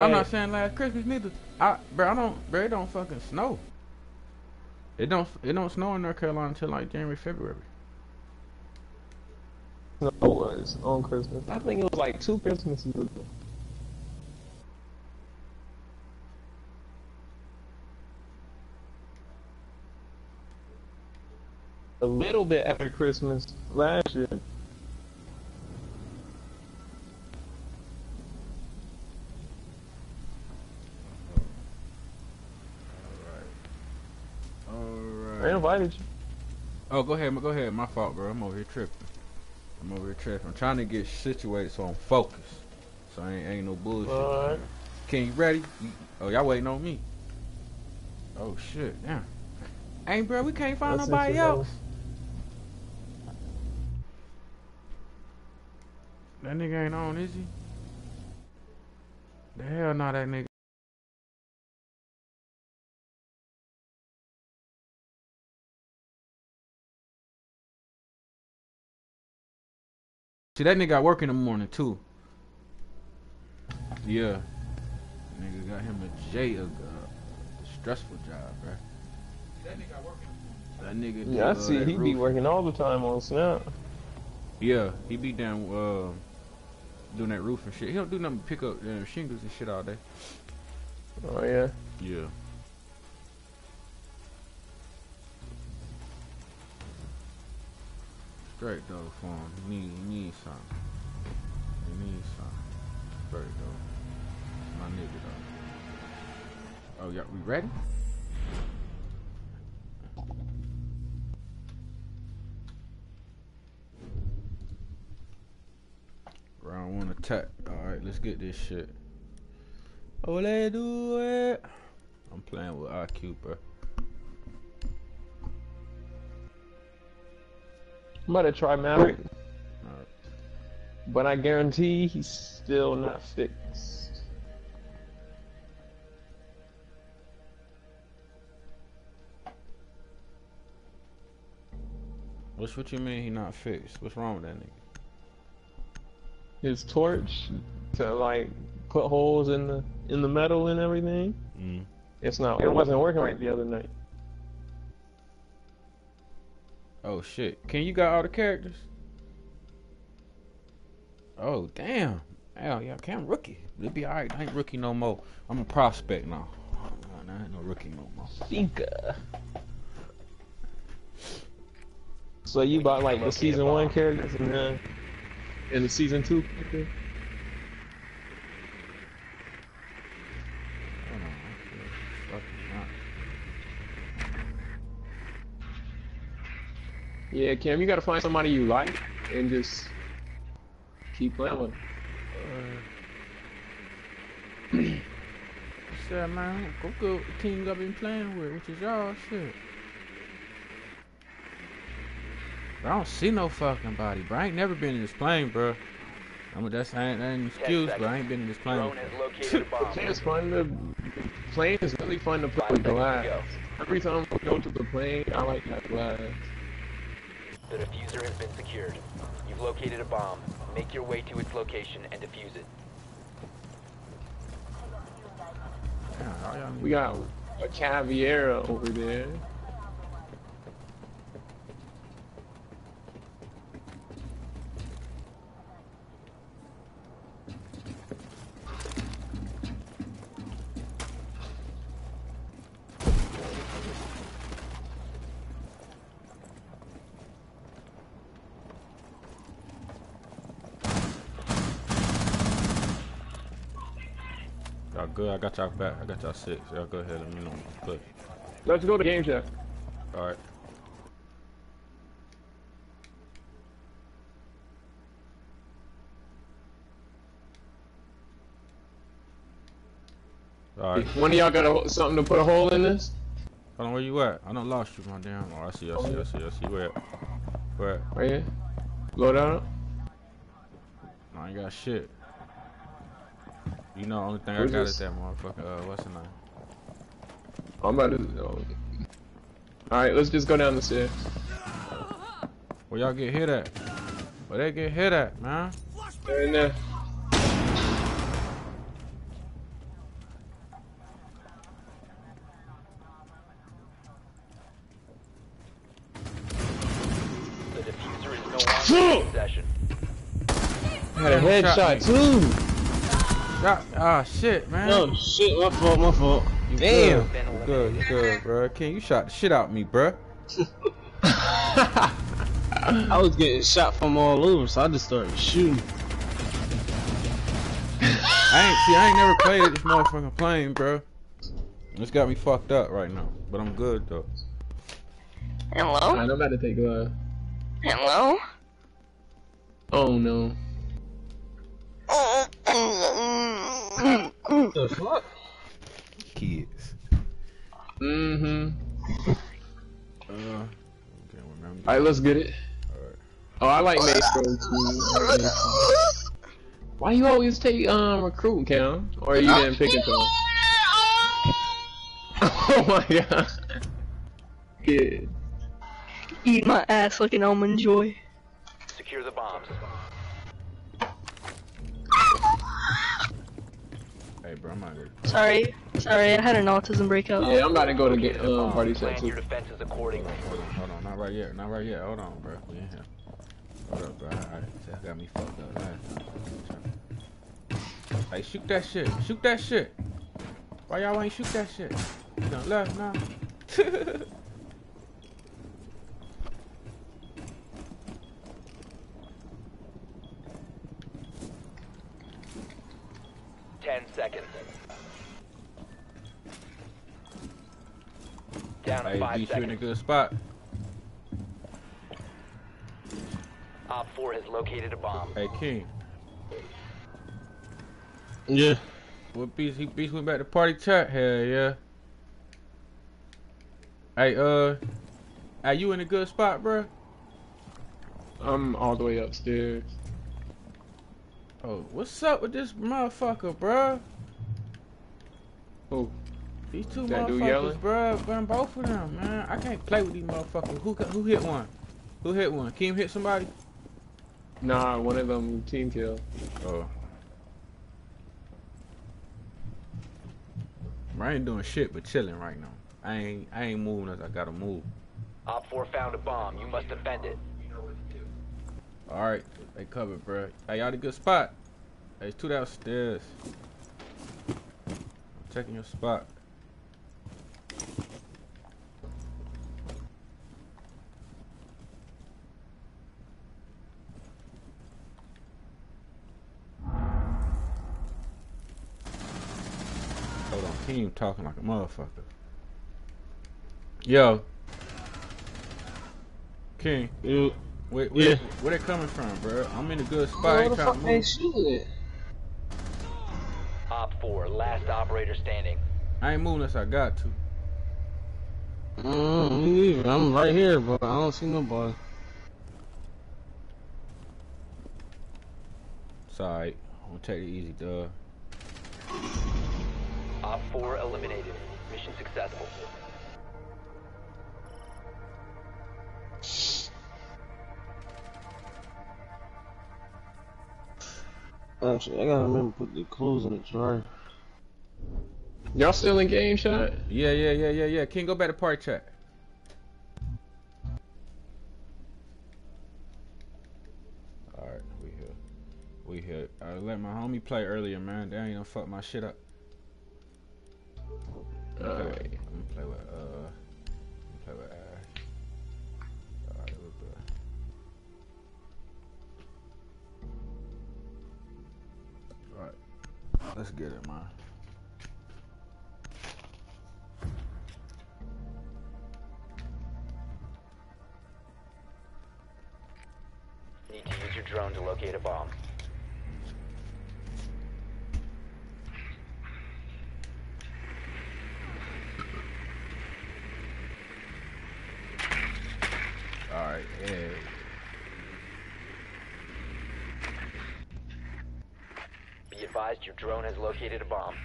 I'm not saying last Christmas neither. I, bro, I don't, bro, it don't fucking snow. It don't, it don't snow in North Carolina until like January, February. No, it was on Christmas. I think it was like two Christmases ago. A little bit after Christmas last year. I invited you. Oh, go ahead, go ahead. My fault, bro. I'm over here tripping. I'm over here tripping. I'm trying to get situated so I'm focused. So I ain't, ain't no bullshit. Alright. Ken, you ready? Oh, y'all waiting on me. Oh shit, damn. Hey, bro, we can't find That's nobody else. That nigga ain't on, is he? The hell not that nigga. See, that nigga got work in the morning, too. Yeah. Nigga got him a J, a, a stressful job, bro. That nigga got work in the morning. That nigga Yeah, I do, uh, see. He be working all the time on Snap. Yeah, he be down uh, doing that roof and shit. He don't do nothing but pick up uh, shingles and shit all day. Oh yeah. Yeah. Straight though for him. He need, he need something. He needs something. Straight though. My nigga though. Oh, yeah, we ready? Round one attack. Alright, let's get this shit. Oh, let's do it. I'm playing with IQ, bro. I'm about to try Maverick, Alright. but I guarantee he's still not fixed. What's what you mean he not fixed? What's wrong with that nigga? His torch to like put holes in the in the metal and everything. Mm. It's not. It wasn't working right the other night. Oh shit. Can you got all the characters? Oh damn. Hell yeah, okay, I'm rookie. It'll be alright. I ain't rookie no more. I'm a prospect now. No, I ain't no rookie no more. Finka. So you bought like the season one characters and then and the season two characters? Hold on, I feel fucking hot. Yeah, Cam, you gotta find somebody you like and just keep playing with 'em. Uh, shit, man. Go good with the teams I've been playing with, which is y'all shit. But I don't see no fucking body, bro. I ain't never been in this plane, bro. I'm mean, that's ain't, that ain't an excuse, but I ain't been in this plane. Drone has located a bomb. It's fun to plane is really fun to play with glass. Every time I go to the plane, I like that glass. The defuser has been secured. You've located a bomb. Make your way to its location and defuse it. We got a Caveira over there. Y'all good? I got y'all back. I got y'all six. Y'all go ahead. Let me know. Let's go to game check. All right. All right. One of y'all got a, something to put a hole in this? Hold on, where you at? I don't lost you, my damn. Oh, I see, I see, I see, I see. Where? at? Where? at? Right here. Load. No, I ain't got shit. You know, only thing Who's I got this? is that motherfucker. Uh, what's the name? I'm about to. Oh. All right, let's just go down the stairs. Where y'all get hit at? Where they get hit at, man? They're in there. Had a headshot too. Shot. Ah, shit, man. Oh shit, my fault, my fault. You Damn. Good. You good, you good, bro. King, you shot the shit out of me, bro. I was getting shot from all over, so I just started shooting. I ain't see. I ain't never played this motherfucking plane, bro. It's got me fucked up right now, but I'm good though. Hello? I'm about to take love. Hello? Oh no. The fuck? Kids. Mm-hmm. Uh, can't remember. Alright, let's get it. Alright. Oh, I like Maestro too. Why you always take um recruiting Cam? Or are you didn't pick it though? oh my god. Good. Eat my ass like an almond joy. Secure the bombs. Hey, bro, I'm out here. Sorry, sorry, I had an autism breakout. Yeah, I'm about to go to get um, party set too. Hold on, not right yet, not right yet. Hold on, bro. We in here. Hold up, bro. All right, that got me fucked up last Hey, shoot that shit. Shoot that shit. Why y'all ain't shoot that shit? No, left, nah. 10 seconds. Down to 5 seconds. in a good spot. Op 4 has located a bomb. Hey, King. Yeah. What beast? He beast went back to party chat. Hell yeah. Hey, uh, are you in a good spot, bro? I'm all the way upstairs. Oh, what's up with this motherfucker, bro? Oh, These two That motherfuckers, bro. Burn both of them, man. I can't play with these motherfuckers. Who who hit one? Who hit one? Keem hit somebody? nah, one of them team kill. Oh. I ain't doing shit but chilling right now. I ain't I ain't moving as I gotta move. Op 4 found a bomb. You must defend it. All right, they covered, bro. Hey, y'all a good spot. Hey, it's two downstairs. Checking your spot. Hold on, team talking like a motherfucker. Yo, King. You, Where, where, Yeah. where they coming from, bro? I'm in a good spot. I where ain't the trying fuck they move. shooting? Op 4, last operator standing. I ain't moving unless I got to. Mm, me neither. I'm right here, but I don't see nobody. Sorry, alright. I'm gonna take it easy, dog. Op 4 eliminated. Mission successful. Actually, I gotta remember to put the clothes in the dryer. Y'all still in game shot? Yeah, yeah, yeah, yeah, yeah. King, go back to party chat. Alright, we here. We here. I let my homie play earlier, man. They ain't gonna fuck my shit up. Alright. I'm gonna play with, uh, Let's get it, man. Need to use your drone to locate a bomb. Alright, yeah. Be advised your drone has located a bomb.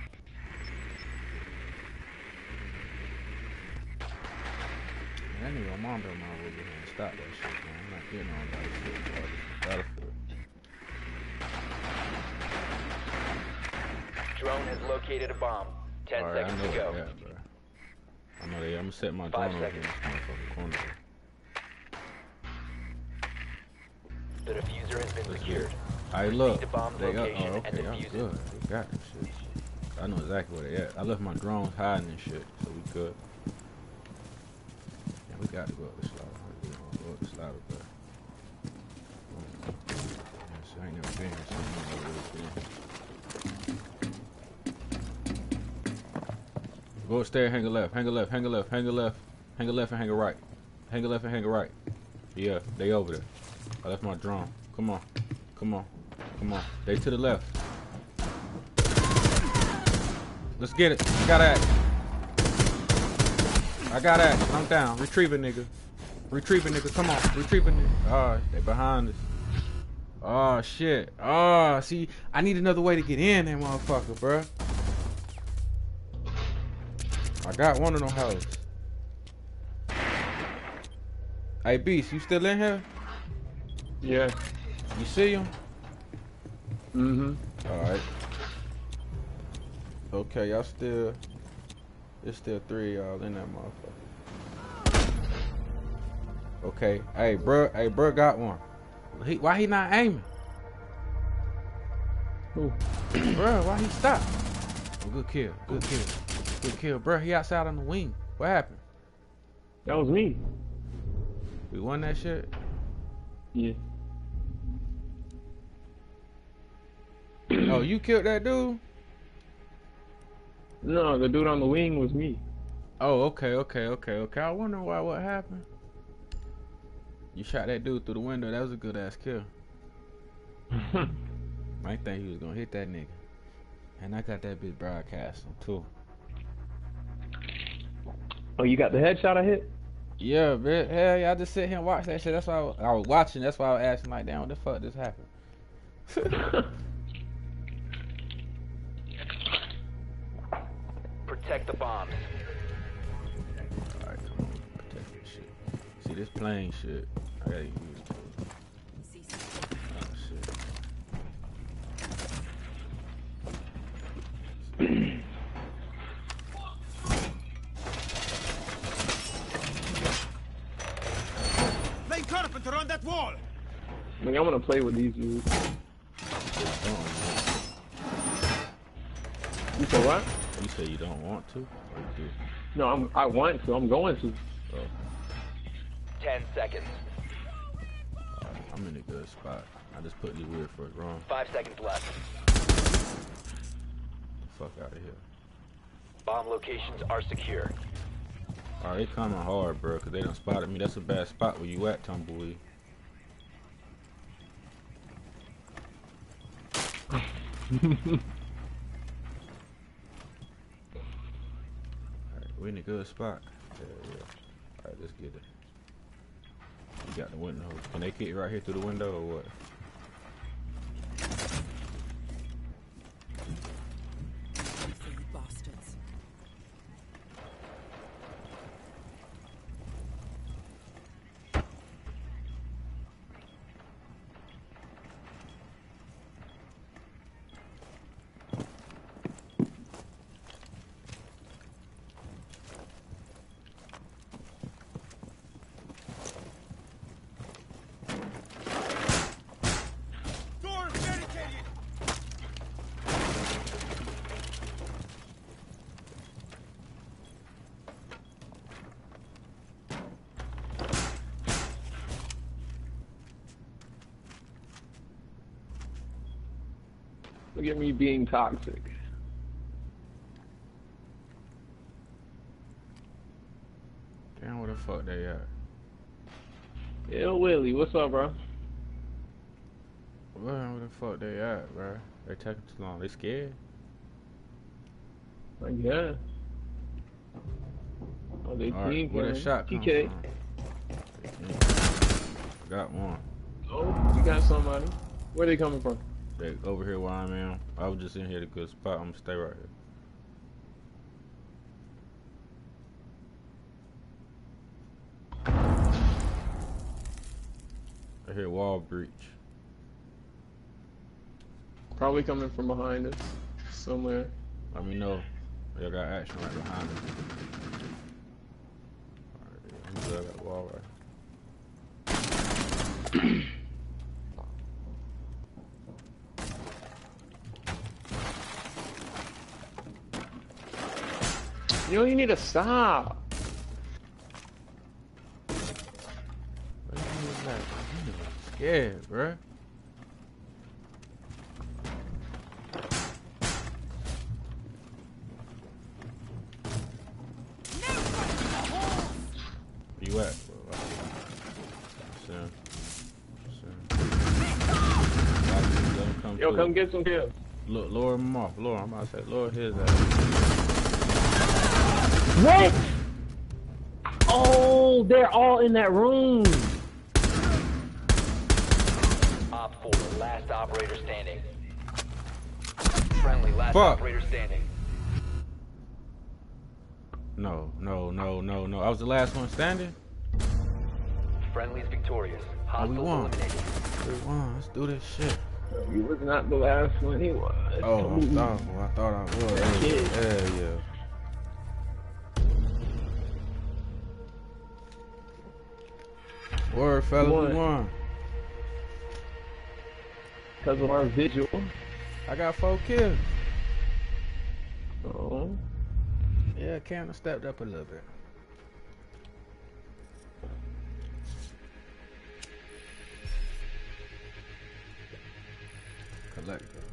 Man, I need my mom to my over here and stop that shit, man. I'm not getting on that shit, bro. Battlefield. Drone has located a bomb. Ten Alright, I seconds to go. where they at, bro. I know they. I'm gonna set my Five drone over here seconds. this motherfucking corner. The defuser has been Let's secured. Hey, look. to bomb They got, oh, okay, I'm good. We got this shit. I know exactly where they at. I left my drones hiding and shit, so we good. Yeah, we got to go up the slide. We gonna go up the slide, but. I ain't never been here, so I never really been. Go upstairs, hang a left, hang a left, hang a left, hang a left, hang a left and hang a right. Hang a left and hang a right. Yeah, they over there. I left my drone. Come on. Come on. Come on. They to the left. Let's get it. I got that. I got that. I'm down. Retrieve it, nigga. Retrieve it, nigga. Come on. Retrieve it, nigga. Oh, they behind us. Oh, shit. Oh, see, I need another way to get in that motherfucker, bruh. I got one of them hoes. Hey, Beast, you still in here? Yeah. You see him? Mm-hmm. Alright. Okay, y'all still... There's still three of y'all in that motherfucker. Okay. Hey, bro. Hey, bro got one. He, why he not aiming? Who? bro, why he stop? Oh, good kill. Good kill. Good kill. Bro, he outside on the wing. What happened? That was me. We won that shit? Yeah. Oh, you killed that dude? No, the dude on the wing was me. Oh, okay, okay, okay, okay. I wonder why what happened. You shot that dude through the window. That was a good ass kill. I think he was gonna hit that nigga. And I got that bitch broadcasting too. oh, you got the headshot I hit? Yeah, bitch. Hell yeah, I just sit here and watch that shit. That's why I was, I was watching. That's why I was asking like, damn, what the fuck just happened? Protect the bombs. Alright, come on. Protect this shit. See this plane shit. I gotta use it. Oh shit. Lay carpenter on that wall! Like, I want to play with these dudes. You said what? You say you don't want to? Or do? No, I'm. I want to. I'm going to. Oh. Ten seconds. Alright, I'm in a good spot. I just put the weird foot wrong. Five seconds left. Fuck out of here. Bomb locations are secure. Alright, they coming hard, bro, because they done spotted me. That's a bad spot where you at, Tumbleweed. we in a good spot. Yeah, yeah. Alright, let's get it. You got the window. Can they get right here through the window or what? You bastards. Door barricaded! Look at me being toxic. Damn, where the fuck they at? Yo, Willie, what's up, bro? Where, where the fuck they at, bro? They taking too long. They scared? I guess. Oh, they Alright, team where shot come PK. from? Got one. Oh, you got somebody. Where they coming from? They over here where I'm in. I was just in here at a good spot. I'm gonna stay right here. I hear wall breach. Probably coming from behind us. Somewhere. Let me know. Y'all got action right behind us. Alright, I'm good. I got wall right. Yo, you need to stop. What you was like? You was scared. Where you at? bro? Son. Son. Let him come Yo, come get some kills. Look, lower him off. Lower, I'm about to say, lower his ass. What? Oh, they're all in that room. Op 4, last operator standing. Friendly, last Fuck. operator standing. No, no, no, no, no. I was the last one standing. Friendly's victorious. Oh, we won. eliminated. We won. Let's do this shit. You was not the last one. He was. Oh, I thought, well, I thought I was. Kid. Yeah, Word, fellas, we Won. won. Because of our visual. I got four kills. Oh. Yeah, Canada stepped up a little bit. Collector.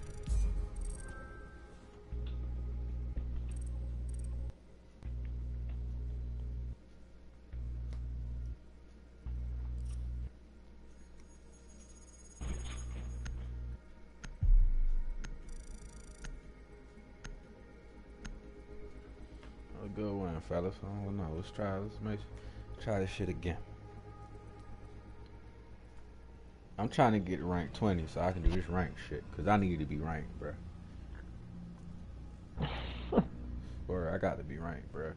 Good one, fellas. I don't know. Let's try. Let's make try this shit again. I'm trying to get ranked 20 so I can do this rank shit. Cause I need to be ranked, bro. Or I got to be ranked, bro.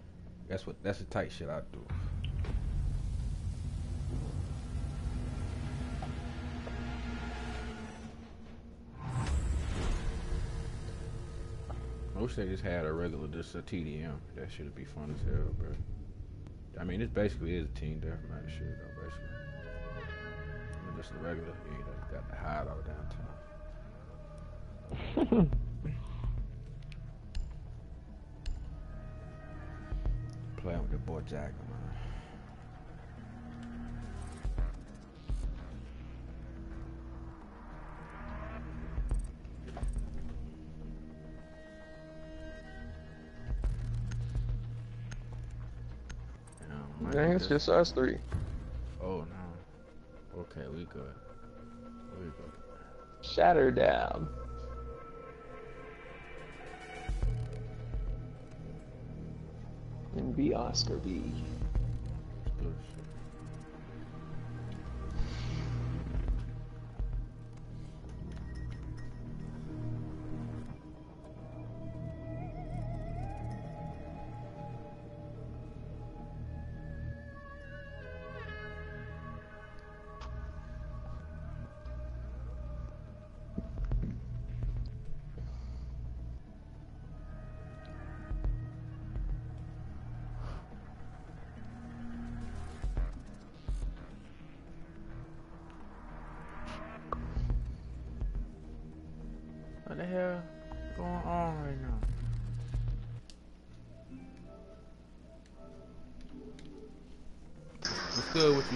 That's what. That's the tight shit I do. Wish they just had a regular, just a TDM. That should be fun as hell, bro. I mean, this basically is a team deathmatch shit, though, basically. I mean, just a regular, you know, got to hide all downtown. Playing with the boy Jack, man. I might Dang, get it's just us three. Oh no. Okay, we good. We good. Shatter down. And be Oscar B.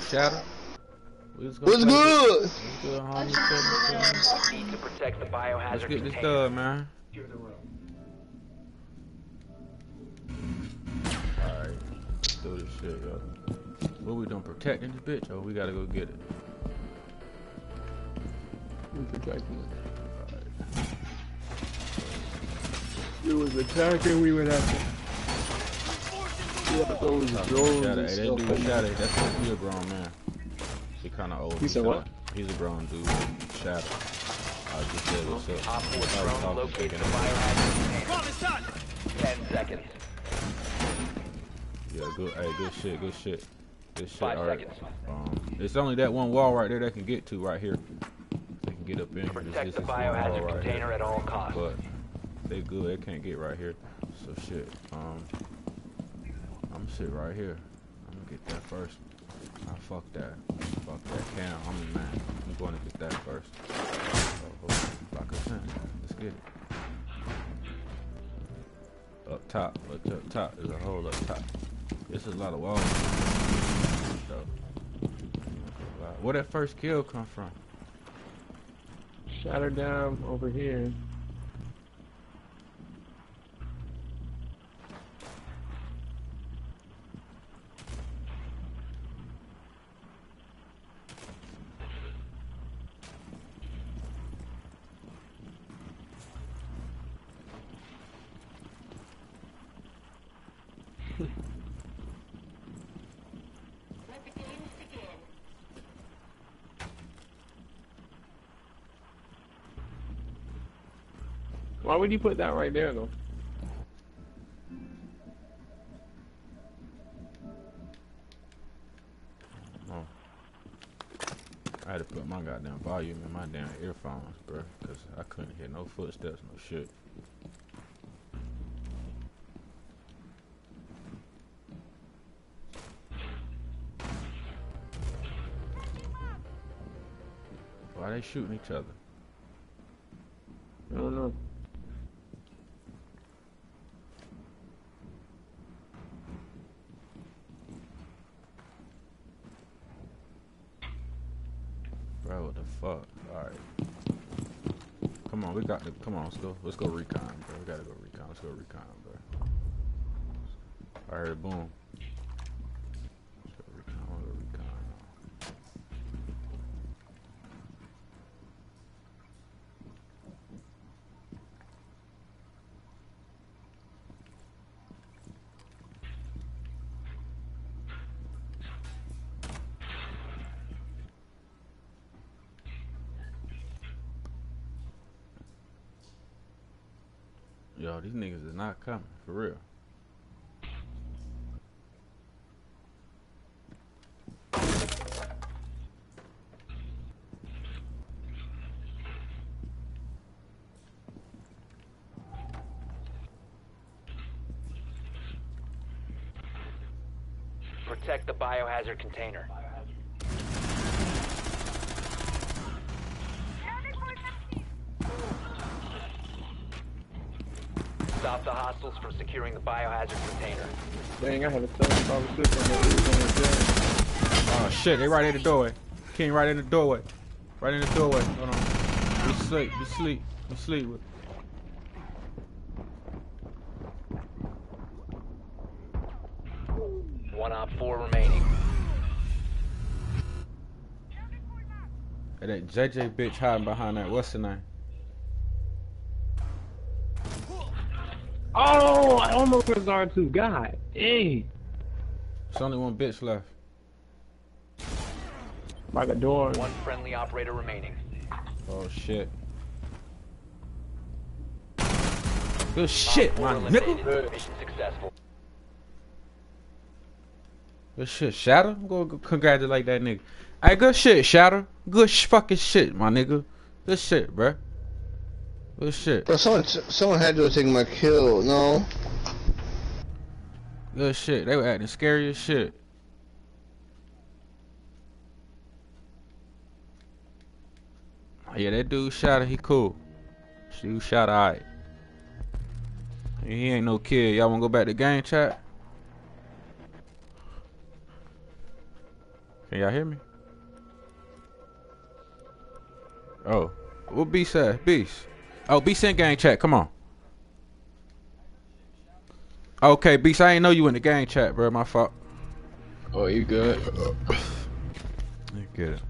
Shadow? We What's good? What's good, homie? Chillin', chillin'. Need to protect the Let's biohazard get this container. done, man. Alright, let's do this shit, yo. What we doing, protecting this bitch? Oh, we gotta go get it. We protecting it. It was attacking, we went after. Yeah, those drones and hey, stuff. dude Shadow, that's he a grown man. He kinda old. He said what? He's a grown dude. Shadow. I just said what's up. Op 4 I was drone talking to the him. biohazard Call is done! 10 seconds. Yeah, good. Hey, good shit. Good shit. Good shit. Five all right. seconds. Um, it's only that one wall right there they can get to right here. They can get up in here. It's Protect just the this biohazard right container here. at all costs. But they good. They can't get right here. So shit. Um, I'm gonna sit right here. I'm gonna get that first. Ah, fuck that. Fuck that cam. I'm man. I'm going to get that first. Oh, I let's get it. Up top, up top. There's a hole up top. This is a lot of walls. So, where that first kill come from? Shot her down over here. Would you put that right there though? Oh. I had to put my goddamn volume in my damn earphones, bro, because I couldn't hear no footsteps, no shit. Why are they shooting each other? I don't know. Bro, what the fuck? Alright. Come on, we got to come on, let's go let's go recon, bro. We gotta go recon. Let's go recon, bro. Alright, boom. Let's go recon, let's go recon. Yo, these niggas is not coming, for real. Protect the biohazard container. Hostiles from securing the biohazard container. Dang, I had a seven dollar slip on. Oh shit, they right in the doorway. King right in the doorway. Right in the doorway. Hold on. Be sleep, be sleep, be sleep with. One op four remaining. Hey, that JJ bitch hiding behind that. What's the name? Oh, I almost pressed R2. God, dang. There's only one bitch left. Like a door. One friendly operator remaining. Oh shit. Good shit, my nigga. eliminated. Mission successful. Good shit, Shatter. I'm gonna go congratulate that nigga. Hey, good shit, Shatter. Good sh- fucking shit, my nigga. Good shit, bruh. Good shit. Bro, someone, someone had to have taken my kill. No. Good shit. They were acting scary as shit. Yeah, that dude Shatter, he cool. Dude shot alright. He ain't no kid. Y'all wanna go back to game chat? Can y'all hear me? Oh, what Beast said? Beast. Oh, Beast in gang chat. Come on. Okay, Beast. I ain't know you in the gang chat, bro. My fault. Oh, you good? You Get it.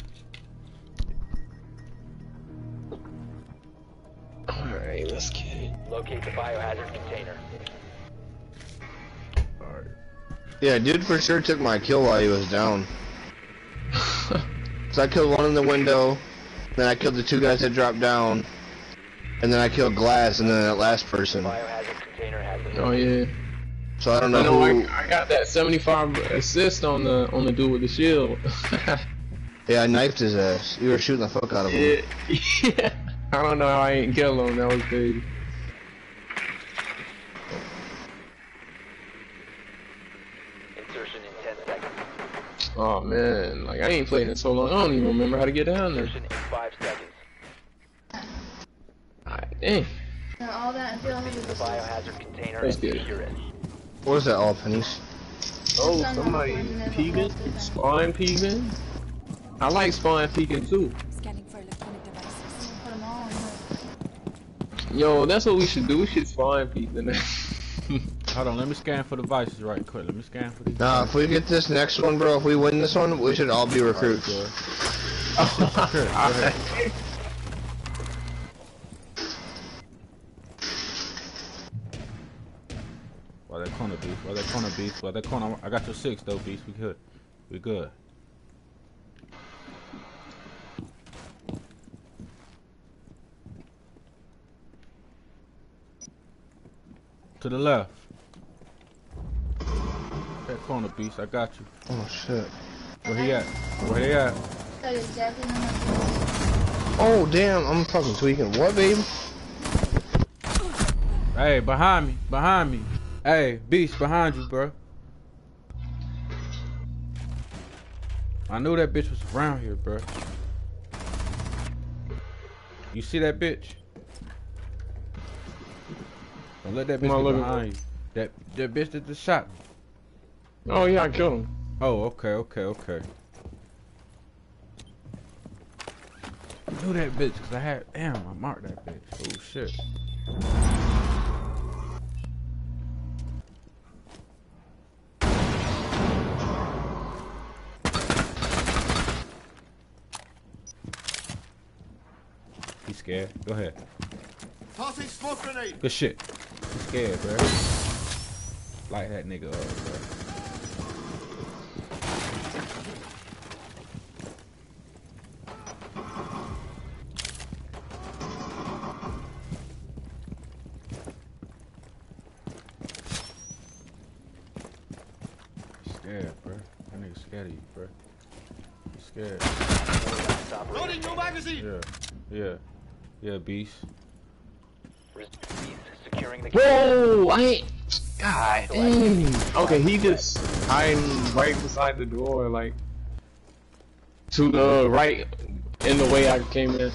Alright, let's get it. Locate the biohazard container. Alright. Yeah, dude for sure took my kill while he was down. So I killed one in the window, then I killed the two guys that dropped down, and then I killed Glaz, and then that last person. Biohazard container has Oh yeah. So I don't I know know. who. I, I got that 75 assist on the on the dude with the shield. Yeah, I knifed his ass. You were shooting the fuck out of him. yeah. yeah. I don't know how I ain't kill him. That was crazy. insertion in 10 seconds. Oh man, like I ain't played in so long. I don't even remember how to get down there. Insertion in 5 seconds. Alright, dang. And all that until I have The biohazard container Let's and get it. secure it. What is that, all pennies? Oh, somebody peeking? Spawn peeking? I like spawn peeking too. Scanning for electronic devices. Put them on. Yo, that's what we should do. We should spawn peek the next. Hold on, let me scan for the devices right quick. Let me scan for these. Nah, if we get this next one, bro, if we win this one, we should all be recruits. Good. Sure, go ahead. Why that corner beast? Why that corner beast? Why that corner? I got your six though, beast. We good. We good. To the left. That corner beast. I got you. Oh shit. Where he at? Where he at? Tell you exactly how much. Oh damn, I'm fucking tweaking. What, babe? Hey, behind me, behind me. Hey, beast behind you, bro. I knew that bitch was around here, bro. You see that bitch? Don't let that bitch be behind you. That that bitch that just shot me. Oh yeah, I killed him. Oh, okay, okay, okay. I knew that bitch because I had damn, I marked that bitch. Oh shit. Go ahead. Tossing smoke grenade. Good shit. He's scared, bro. Light that nigga up, bro. Yeah, beast. Whoa! I ain't. God dang. Mm. Okay, he just hiding right beside the door, like to the right, in the way I came in.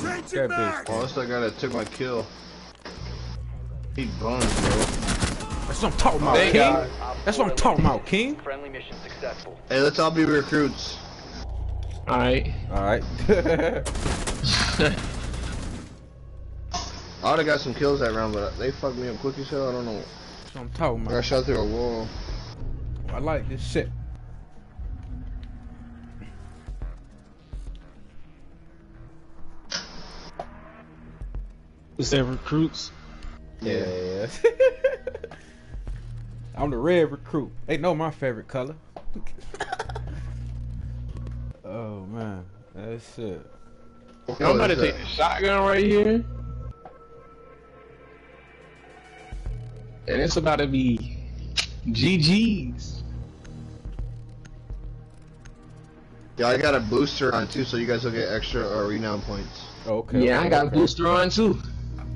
Trenching Yeah, back. Oh, that's the guy that took my kill. He buns, bro. That's what I'm talking about, Thank King. That's what I'm talking about, King. Friendly mission successful. Hey, let's all be recruits. All right. Alright. I would've got some kills that round, but they fucked me up quick as hell. I don't know. That's what I'm talking I got shot through a wall. I like this shit. Is there recruits? Yeah. I'm the red recruit. They know my favorite color. oh man, that's it. What I'm color about to take that? the shotgun right here. And it's about to be GG's. Yeah, I got a booster on too, so you guys will get extra uh, renown points. Okay. Yeah, okay, I got okay. a booster on too.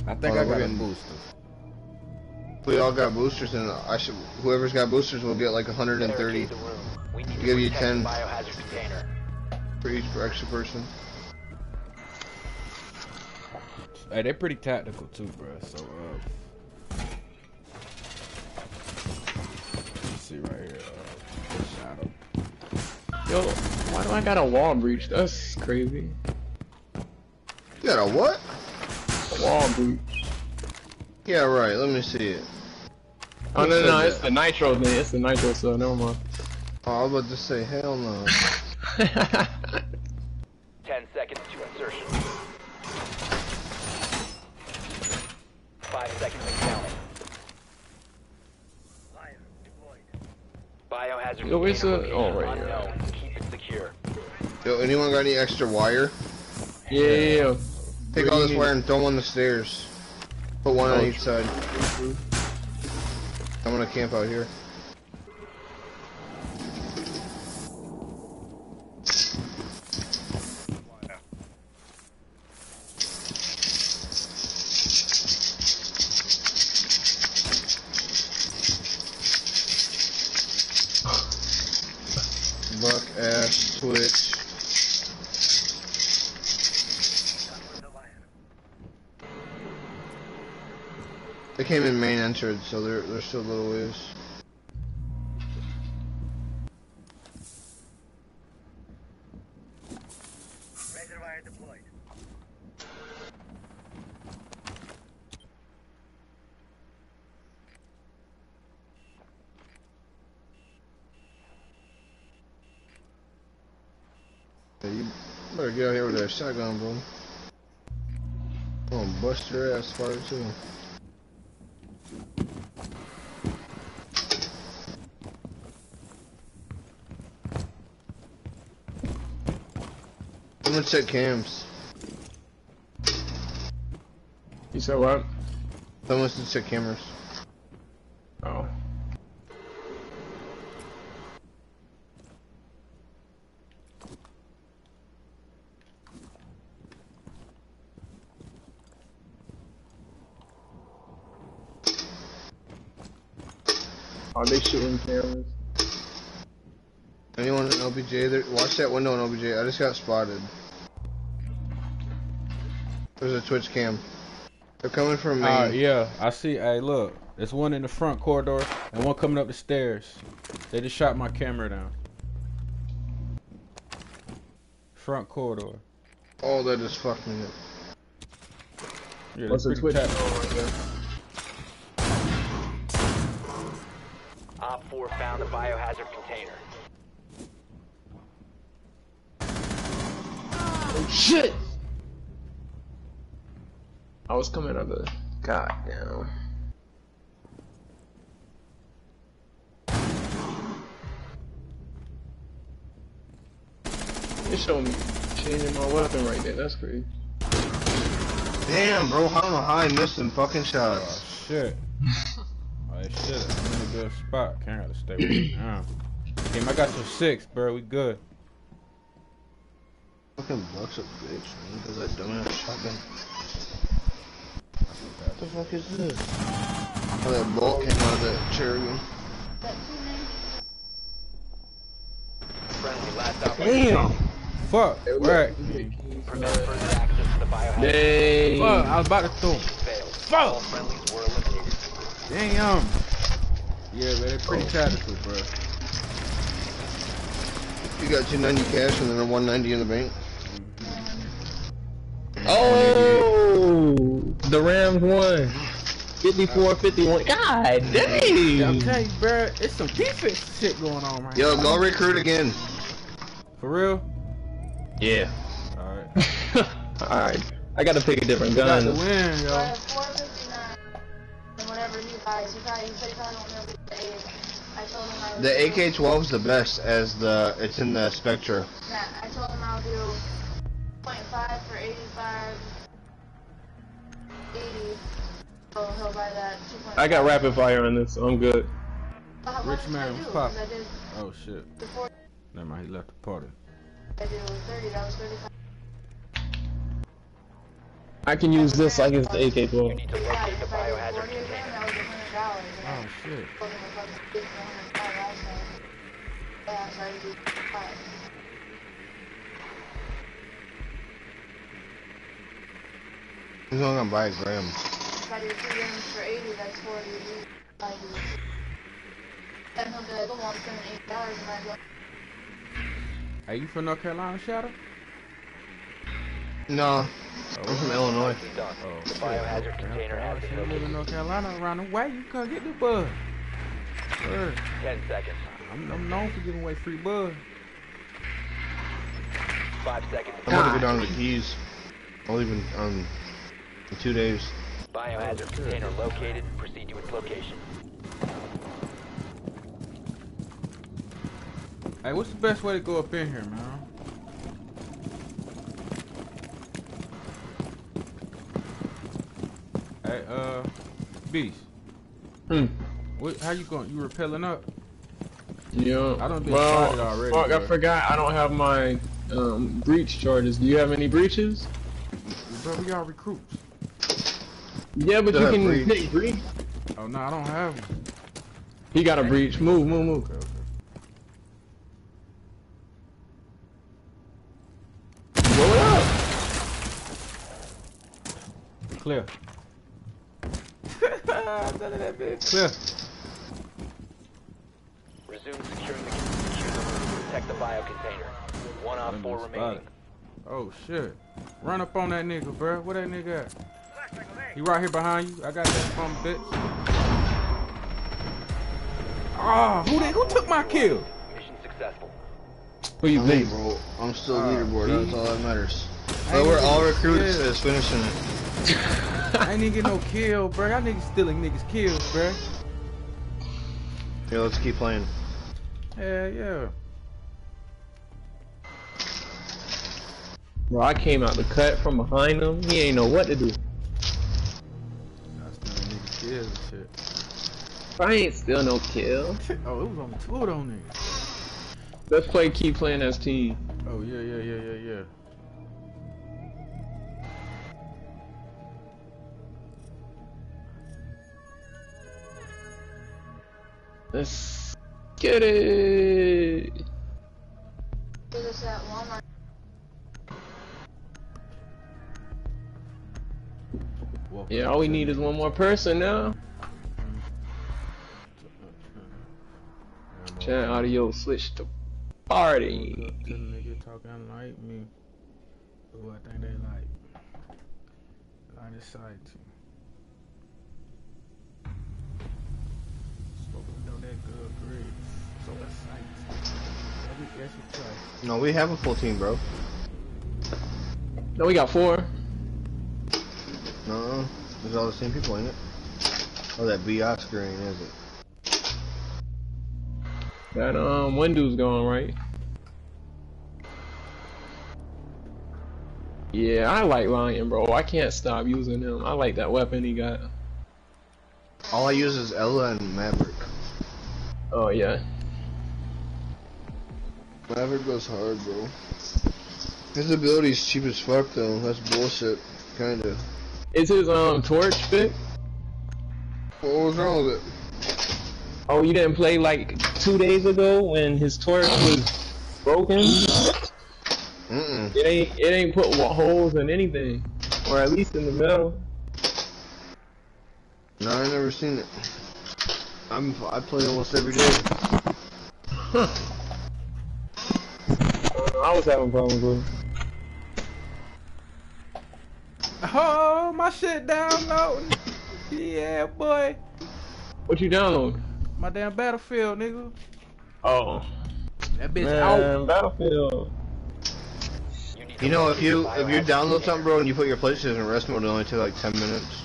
I think Oh, I we're got a getting- booster. We all got boosters, and I should. Whoever's got boosters will get like 130 Barricade the room. We need to Give you 10. biohazard container. For each extra person. Hey, they're pretty tactical too, bro. So, uh, let's see right here. Uh, shadow. Yo, why do I got a wall breach? That's crazy. You got a what? A wall breach. Yeah, right. Let me see it. Oh no, no, no, it's the nitro thing. It's the nitro, so never mind. Oh, I was about to say, hell no. Ten seconds to insertion. Five seconds and counting. Biohazard Yo, where's container the- oh, location right here. unknown. Keep it secure. Yo, anyone got any extra wire? yeah, yeah, yeah. Take all this wire and throw them on the stairs. Put one on Oh, each side. I'm gonna camp out here. In so they're they're still a little ways. Better get out here with that shotgun, bro. I'm gonna bust your ass fire too. Gonna check cams. You said what? Someone should check cameras. Oh. Are they shooting cameras? Anyone in OBJ? There, watch that window in OBJ. I just got spotted. There's a Twitch cam. They're coming from main. Uh, yeah, I see. Hey, look, there's one in the front corridor and one coming up the stairs. They just shot my camera down. Front corridor. Oh, that just fucked me up. Yeah, What's the Twitch? tactical. Right there. Op 4 found the biohazard container. Oh shit! I was coming out of. God damn. It showed me changing my weapon right there. That's crazy. Damn, bro. I don't know how I missed them fucking Oh, shit. oh, shit. I'm in a good spot. Can't gotta stay with me now. Game, I got your six, bro. We good. Fucking bucks a bitch, man. Because that dumbass shotgun. What the fuck is this? Oh, that bolt came out of that cherry. Friendly, last operator. Damn! Fuck. Right. Prevent further access to the biohazard. Dang! Fuck. I was about to throw. him. Failed. All Fuck. friendlies were eliminated. Damn. Yeah, man. They're pretty tactical, bro. You got 290 cash and then a 190 in the bank. Oh, the Rams won. 54-51. God Yeah, I'm dang. telling you, bro. It's some defense shit going on right Yo, now. go recruit again. For real? Yeah. Alright. Alright. I gotta pick a different gun. Got the gun. win, yo. 459. And whenever he buys, he probably, he said he probably won't remember the age. I told him I would The do- AK-12 is the best as the it's in the Spectre. Yeah, I told him I'll do 0.5 for 85, 80. So he'll buy that 2.5. I got rapid fire on this, so I'm good. How much Rich did man, I what's do? poppin'? 'Cause I did Oh shit. the 40, Never mind, he left the party. I did was 30, that was 35. I can use this like it's the You AK-12. need to Yeah, locate the if I did biohazard container. that was $100. and I Oh shit. told him if I was getting 105 last time. Yeah, so I had to do five. He's only gonna buy a gram. If I do two grams for 80, that's 40. Then he'll be like, oh, I'm spending $8 and I go, Hey, you from North Carolina, Shadow? No, Oh, I'm from Illinois. Done. Oh, The shit. biohazard container has You been live in located. North Carolina around the way, you come get the bud. Word. Ten seconds. I'm, I'm known for giving away free bud. Five seconds. I'm gonna go down to the Keys. I'll even, um, in two days. Biohazard container located. Proceed to its location. Hey, what's the best way to go up in here, man? Hey, uh, Beast. Hmm. What, how you going? You rappelling up? Yeah. I done been well, already, Fuck, I forgot. I don't have my um, breach charges. Do you have any breaches? Bro, we all recruits. Yeah, but Still you can breach. take breach. Oh, no, I don't have one. He got a breach. Move, move, move. Okay, okay. Roll it up. Clear. that bitch. Clear. Resume securing the secure the room. Protect the bio container. One off four remaining. Oh shit. Run up on that nigga, bro. Where that nigga at? He right here behind you. I got that from bitch. Ah, who did, who took my kill? Mission successful. Who you I'm think? bro. I'm still Ah, leaderboard. me? That's all that matters. But we're all get no recruits kill. is finishing it. I ain't even get no kill, bro. Y'all niggas stealing niggas kills, bro. Yeah, let's keep playing. Yeah, yeah. Bro, I came out the cut from behind him. He ain't know what to do. Y'all stealing niggas kills and shit. I ain't still no kill. Oh, it was on two of them niggas. Let's play. Keep playing as team. Oh yeah, yeah, yeah, yeah, yeah. Let's get it. Do this at Walmart. Yeah, all we need is one more person now. Chat audio switch to party. To the nigga talking like me. Who I think they like. Line of sight to. Spoken know that good grades. So that's sight. Every guess you try. No, we have a full team, bro. No, we got four. No, there's all the same people, ain't it? Oh, that BI screen, is it? That um window's gone right. Yeah, I like Lion, bro. I can't stop using him. I like that weapon he got. All I use is Ela and Maverick. Oh yeah. Maverick goes hard, bro. His ability's cheap as fuck, though. That's bullshit, kinda. Is his um torch fit? What was wrong with it? Oh, you didn't play like two days ago when his torch was broken? Mm-mm. It ain't it ain't put holes in anything, or at least in the middle. No, I never seen it. I'm I play almost every day. Uh, I was having problems with. It. Oh, my shit downloading. yeah, boy. What you download? My damn battlefield, nigga. Oh, That bitch man, out. Battlefield. You know, if you if you download something, bro, and you put your PlayStation in rest mode, it only take like 10 minutes.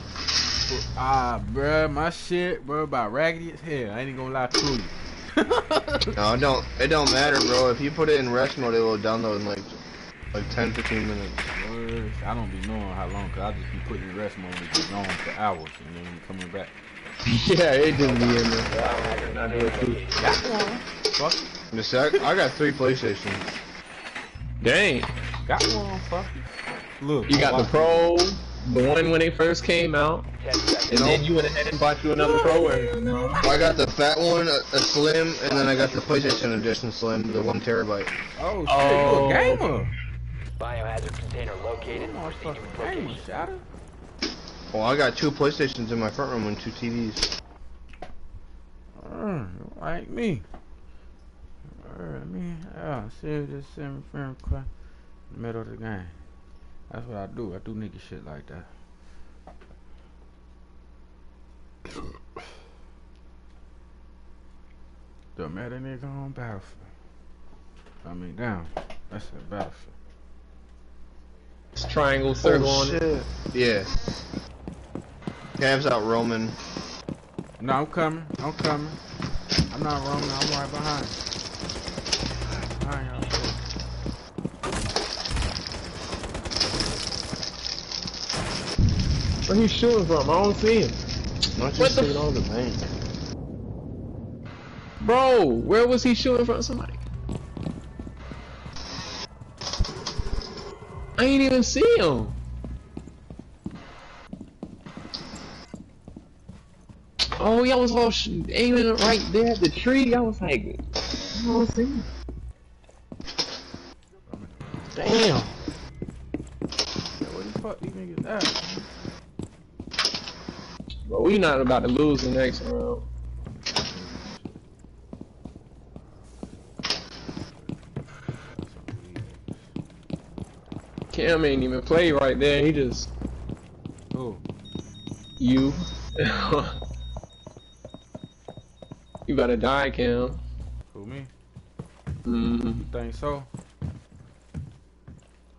Ah, bruh, my shit, bro, about raggedy as hell. I ain't gonna lie to you. No, it don't it don't matter, bro. If you put it in rest mode, it will download in like like 10, 15 minutes. Word. I don't be knowing how long, cause I just be putting in rest mode and be gone for hours, and then coming back. yeah, it didn't be in there. And I do it. Got one. Fuck. Miss, I, I got three PlayStations. Dang, Got one. Fuck. Look. you got the Pro, the one when they first came out, and then you went ahead and bought you another Pro. And, I got the fat one, a, a slim, and then I got the PlayStation edition slim, the one terabyte. Oh shit, Oh. you a gamer. Biohazard container located. You Proceed to its motherfucking gamer, location. shatter. Well, I got two PlayStations in my front room and two TVs. Uh, like me. Uh, me. Yeah, see this semi firm in the middle of the game. That's what I do. I do nigga shit like that. Don't matter nigga on battlefield. I mean down. That's a battlefield. It's triangle oh, circle on it. Oh. Yeah. Cavs out roaming. No, I'm coming. I'm coming. I'm not roaming. I'm right behind. Behind y'all. Where he shooting from? I don't see him. Not What just the taking all the pain. Bro, where was he shooting from? Somebody. I ain't even see him. Oh, y'all was all sh- aiming right there at the tree. I was like, I don't see him. Damn. Where the fuck these niggas at? But we not about to lose the next round. Cam ain't even play right there. He just Oh, you. you better die, Cam. who me? Mm. You think so?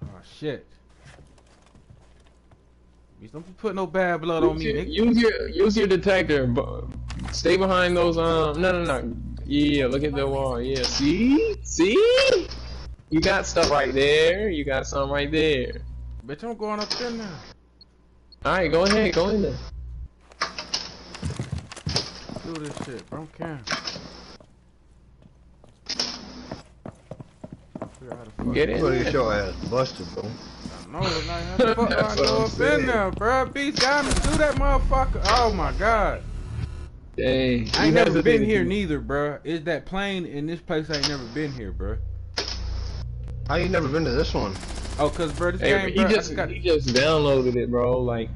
Oh shit. Don't put no bad blood on me, Use your, nigga. use your use your detector, but stay behind those. Um, no, no, no. Yeah, look at the wall. Yeah, see, see. You got stuff right there. You got some right there. Bitch, I'm going up there now. All right, go ahead, go in there. Do this shit, bro. I don't Figure out how the fuck- Get in Look at there. your ass busted, bro. No, like, how the fuck do I That's what go I'm up in there, bro? Beast got me do that motherfucker. Oh my god. Dang. I you ain't never been here neither, bro. Is that plane in this place? I ain't never been here, bro. How you never been to this one? Oh, cause bro, this Hey, game, he bro, I just got, he just downloaded it, bro. Like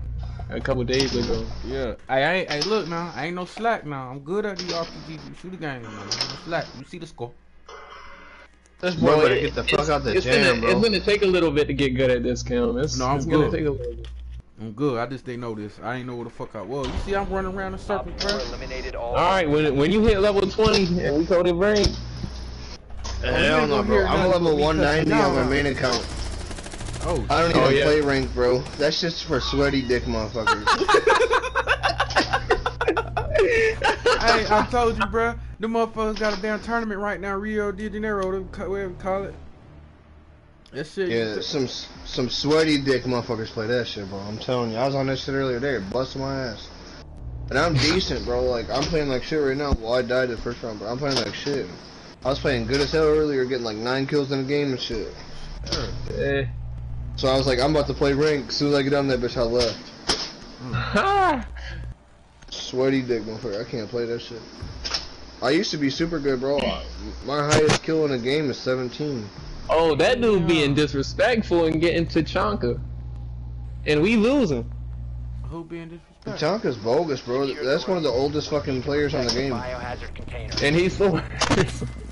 a couple days ago. yeah. Hey, I ain't, hey, look now, I ain't no slack now. I'm good at the RPG. You shoot the game now. I'm no slack. You see the score. This boy better it- get the fuck out the it's jam, gonna, bro. It's gonna take a little bit to get good at this, Cam. It's, No, I'm it's gonna good. take a little bit. I'm good. I just didn't know this. I ain't know where the fuck I was. You see, I'm running around in Op circles, bro. all. All right, when when you hit level 20 and we code it break, Hell ain't no, gonna bro. I'm a level 190 on my main account. Oh, I don't even Oh, yeah. play rank, bro. That's just for sweaty dick motherfuckers. hey, I told you, bro. The motherfuckers got a damn tournament right now, Rio de Janeiro, the- whatever you call it. That shit. yeah, some some sweaty dick motherfuckers play that shit, bro. I'm telling you, I was on that shit earlier today, busting my ass. And I'm decent, bro. Like I'm playing like shit right now. Well, I died the first round, but I'm playing like shit. I was playing good as hell earlier, getting like nine kills in a game and shit. eh. So I was like, I'm about to play rank. As soon as I get on that bitch, I left. Ha! Sweaty dick motherfucker. I can't play that shit. I used to be super good, bro. My highest kill in a game is 17. Oh, that dude being disrespectful and getting Tachanka. And we losing. Who being disrespectful? Tonka's bogus, bro. That's one of the oldest fucking players on the game. Biohazard container. And he's the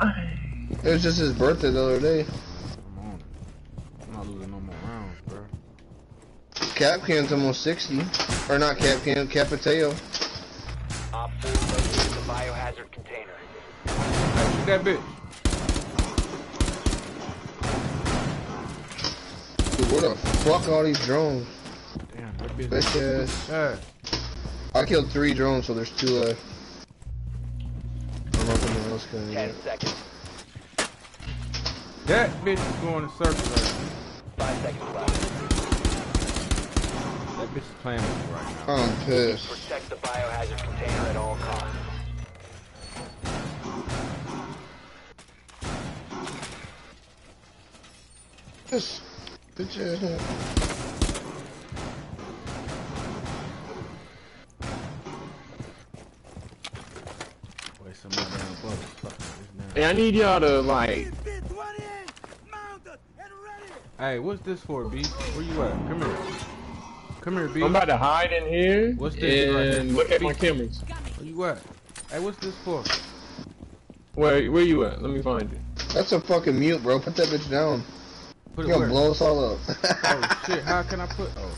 It was just his birthday the other day. I'm on. I'm not losing no more rounds, bro. Kapkan's almost 60. Or not Capcan, Capitão. Op 4 located the biohazard container. Shoot that bitch. Dude, what the fuck all these drones? Damn, that bitch. Bitch ass. Yeah. I killed three drones, so there's two left. I don't know if anyone else can. 10 seconds. That bitch is going in circles right now. 5 seconds left. That bitch is playing with me right now. I'm pissed. Protect the biohazard container at all costs. This bitch ass Hey, I need y'all to like Hey, what's this for, B? Where you at? Come here. Come here, B. I'm about to hide in here What's this right and here? look at my cameras. Where you at? Hey, what's this for? Where where you at? Let me find you. That's a fucking mute, bro. Put that bitch down. Put it You gonna blow us all up. Oh shit, how can I put oh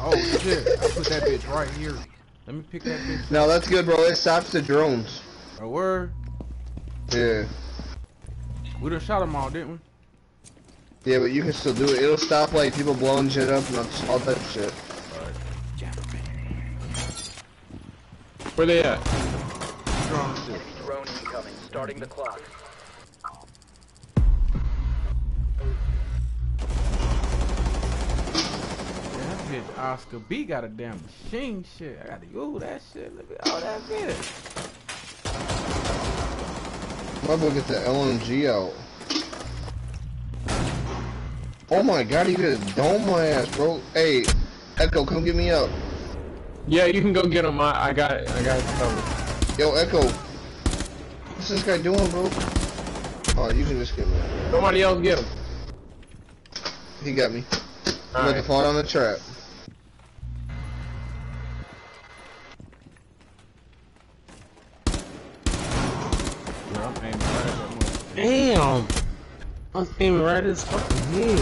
Oh shit, I put that bitch right here. Let me pick that bitch no, that's good, bro. It stops the drones. a word. Yeah. We done shot them all, didn't we? Yeah, but you can still do it. It'll stop like people blowing shit up and all- all that shit. Where they at? Drone drone incoming. Starting the clock. That bitch Oscar B got a damn machine shit. I gotta use that shit. Look at all that bitch. Go get the LMG out. Oh my god, he just domed my ass, bro. Hey, Echo, come get me up. Yeah, you can go get him. I, I got it. I got it covered. Yo, Echo. What's this guy doing, bro? Oh, you can just get me. Somebody else get him. He got me. I'm about to fall down the trap. Damn! I was aiming right at his fucking head.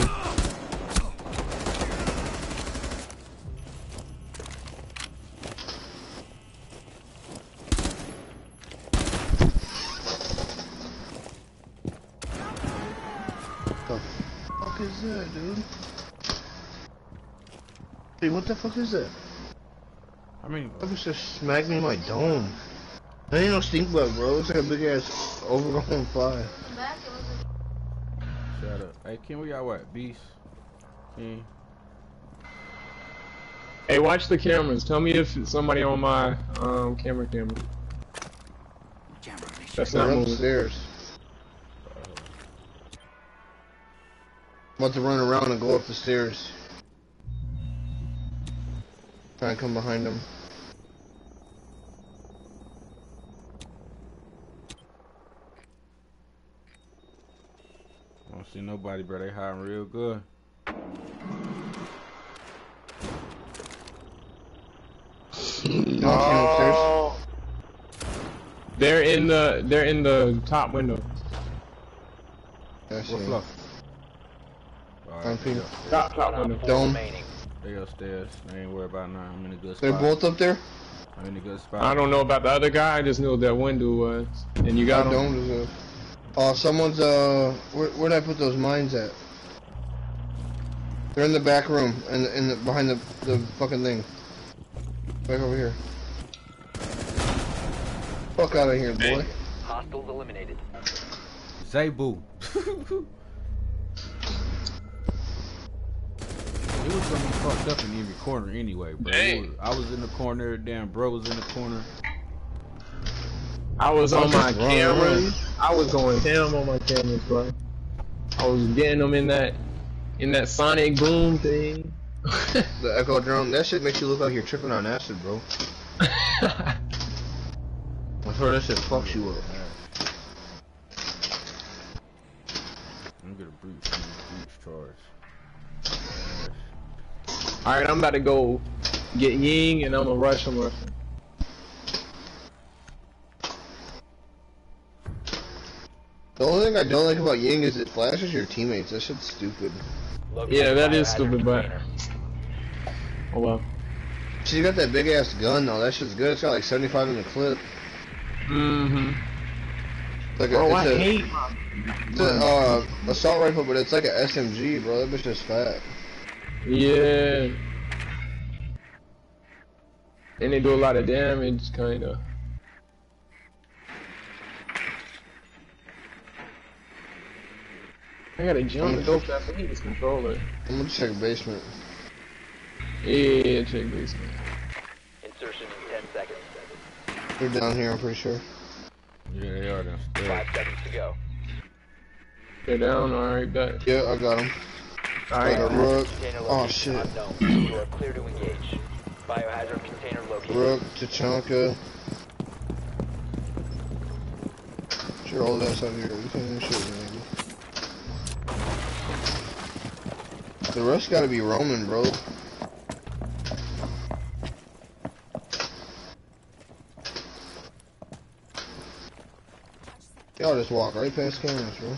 The fuck is that, dude? Hey, what the fuck is that? I mean, That was just smacked me in my dome. That ain't no stink bug, bro. It's like a big ass overgrown fly. Back, it shut up. Hey, Ken, we y'all at? Beast? Ken? Hey, watch the cameras. Tell me if somebody on my um camera camera. That's not They're moving. upstairs. I'm about to run around and go up the stairs. Try and come behind them. See nobody, bro. They hiding real good. You don't see them upstairs? Oh. They're in the they're in the top window. Yeah, I see What 'em. I'm peeing. Top top window. Dome. they upstairs. They ain't worried about nothing. I'm in a good spot. They're both up there? I'm in a good spot. I don't know about the other guy. I just know that window was. And you got I him. don't deserve. Oh, someone's, uh, where, where'd I put those mines at? They're in the back room, in the, in the, behind the, the fucking thing. Back over here. Fuck out of here, boy. Hostiles eliminated. Zabu. It was gonna be fucked up in every corner anyway, bro. It Dang. I was in the corner, damn bro was in the corner. I was on my Wrong, wrong. cameras. I was going ham on my cameras, bro. I was getting them in that in that sonic boom thing. The echo drone, that shit makes you look like you're tripping on acid, bro. I swear that shit fucks you up. I'm gonna breach, breach charge. All right, I'm about to go get Ying, and I'm gonna rush him. The only thing I don't like about Ying is it flashes your teammates. That shit's stupid. Locate Yeah, that the is biohazard stupid, but oh well. She's got that big ass gun though. That shit's good. It's got like 75 in the clip. Mm-hmm. It's like a, Bro, it's I a, hate. it's a uh, assault rifle, but it's like a SMG, bro. That bitch is fat. Yeah. And they do a lot of damage, kinda. I gotta jump and go fast. I need this controller. I'm gonna check basement. Yeah, check basement. Insertion in 10 seconds. They're down here, I'm pretty sure. Yeah, they are downstairs. Five seconds to go. They're down, alright, bet. Yeah, I got them. Alright. Got a Rook. Oh shit. unknown. You are clear to engage. Biohazard container located. Rook, Tachanka. Sure, all that's out here. We can't even shoot man. The rest gotta be Roman, bro. Y'all just walk right past cameras, bro.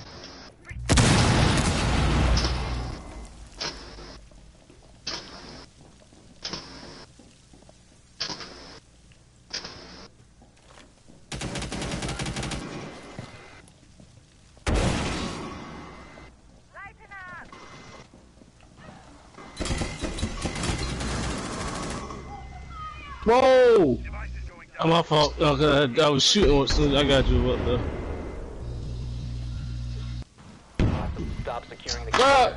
Whoa! Oh, my fault. Okay, I, I was shooting as I got you. What the? Stop securing the Ah!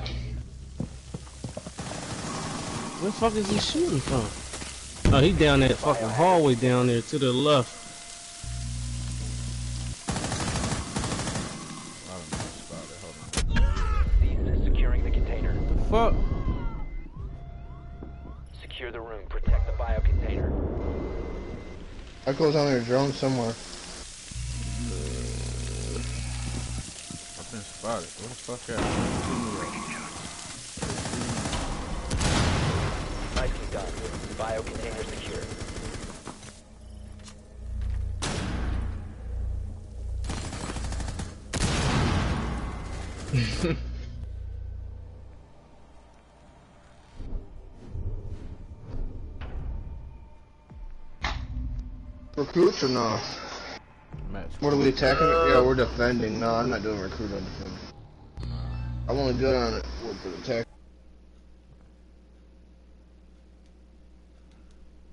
Where the fuck is he shooting from? Oh, he down that fucking hallway down there to the left. vehicles on their drone somewhere. Uh, I've been spotted. Where the fuck at? Nicely done. Bio container secure. Hmm. Recruits or no? Match. What are we attacking? Yeah, we're defending. No, I'm not doing recruit on defending. I'm only good on it with the attack.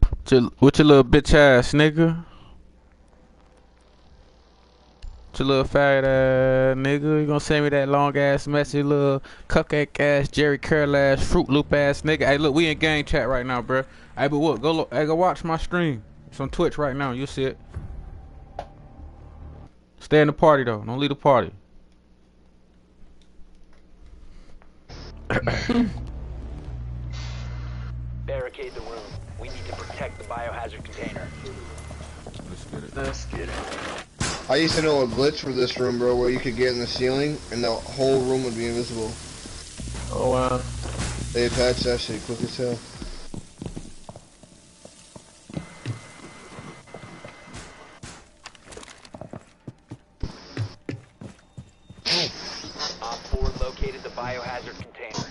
With your, with your little bitch ass nigga. With your little fat ass nigga. You gonna send me that long ass message, little cupcake ass, Jerry Curl ass, Fruit Loop ass nigga. Hey, look, we in gang chat right now, bruh. Hey, but what? Go, lo- hey, go watch my stream. It's on Twitch right now. You'll see it. Stay in the party though. Don't leave the party. Barricade the room. We need to protect the biohazard container. Let's get it. Let's get it. I used to know a glitch for this room, bro, where you could get in the ceiling and the whole room would be invisible. Oh wow. They patched that shit quick as hell. Biohazard container.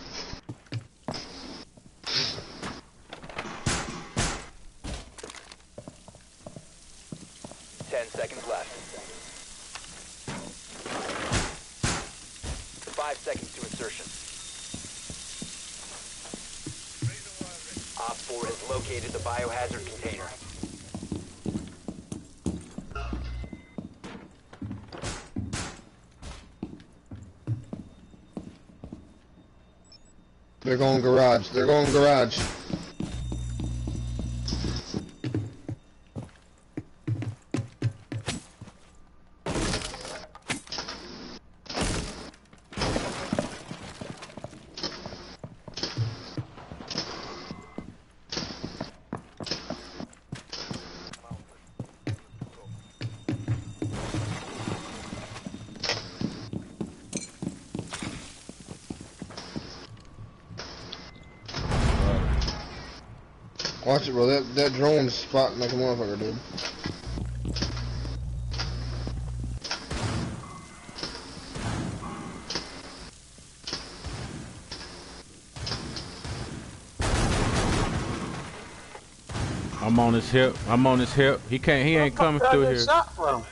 Ten seconds left. Five seconds to insertion. Op 4 has located the biohazard container. They're going garage. They're going garage. That that drone's spotting like a motherfucker, dude. I'm on his hip. I'm on his hip. He can't. He ain't coming through here Shot from.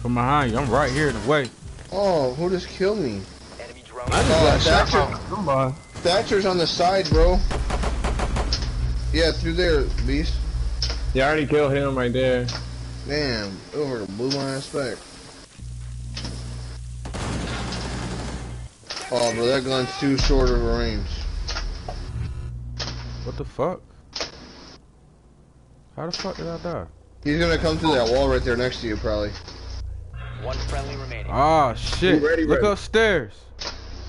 from behind you. I'm right here in the way. Oh, who just killed me? Enemy drone. I just Oh, got shot Thatcher. from. Thatcher's on the side, bro. Yeah, through there, beast. Yeah, I already killed him right there. Damn, over blew my ass back. Oh, bro, that gun's too short of a range. What the fuck? How the fuck did I die? He's gonna come through that wall right there next to you, probably. One friendly remaining. Ah shit! Ready, Look ready? upstairs.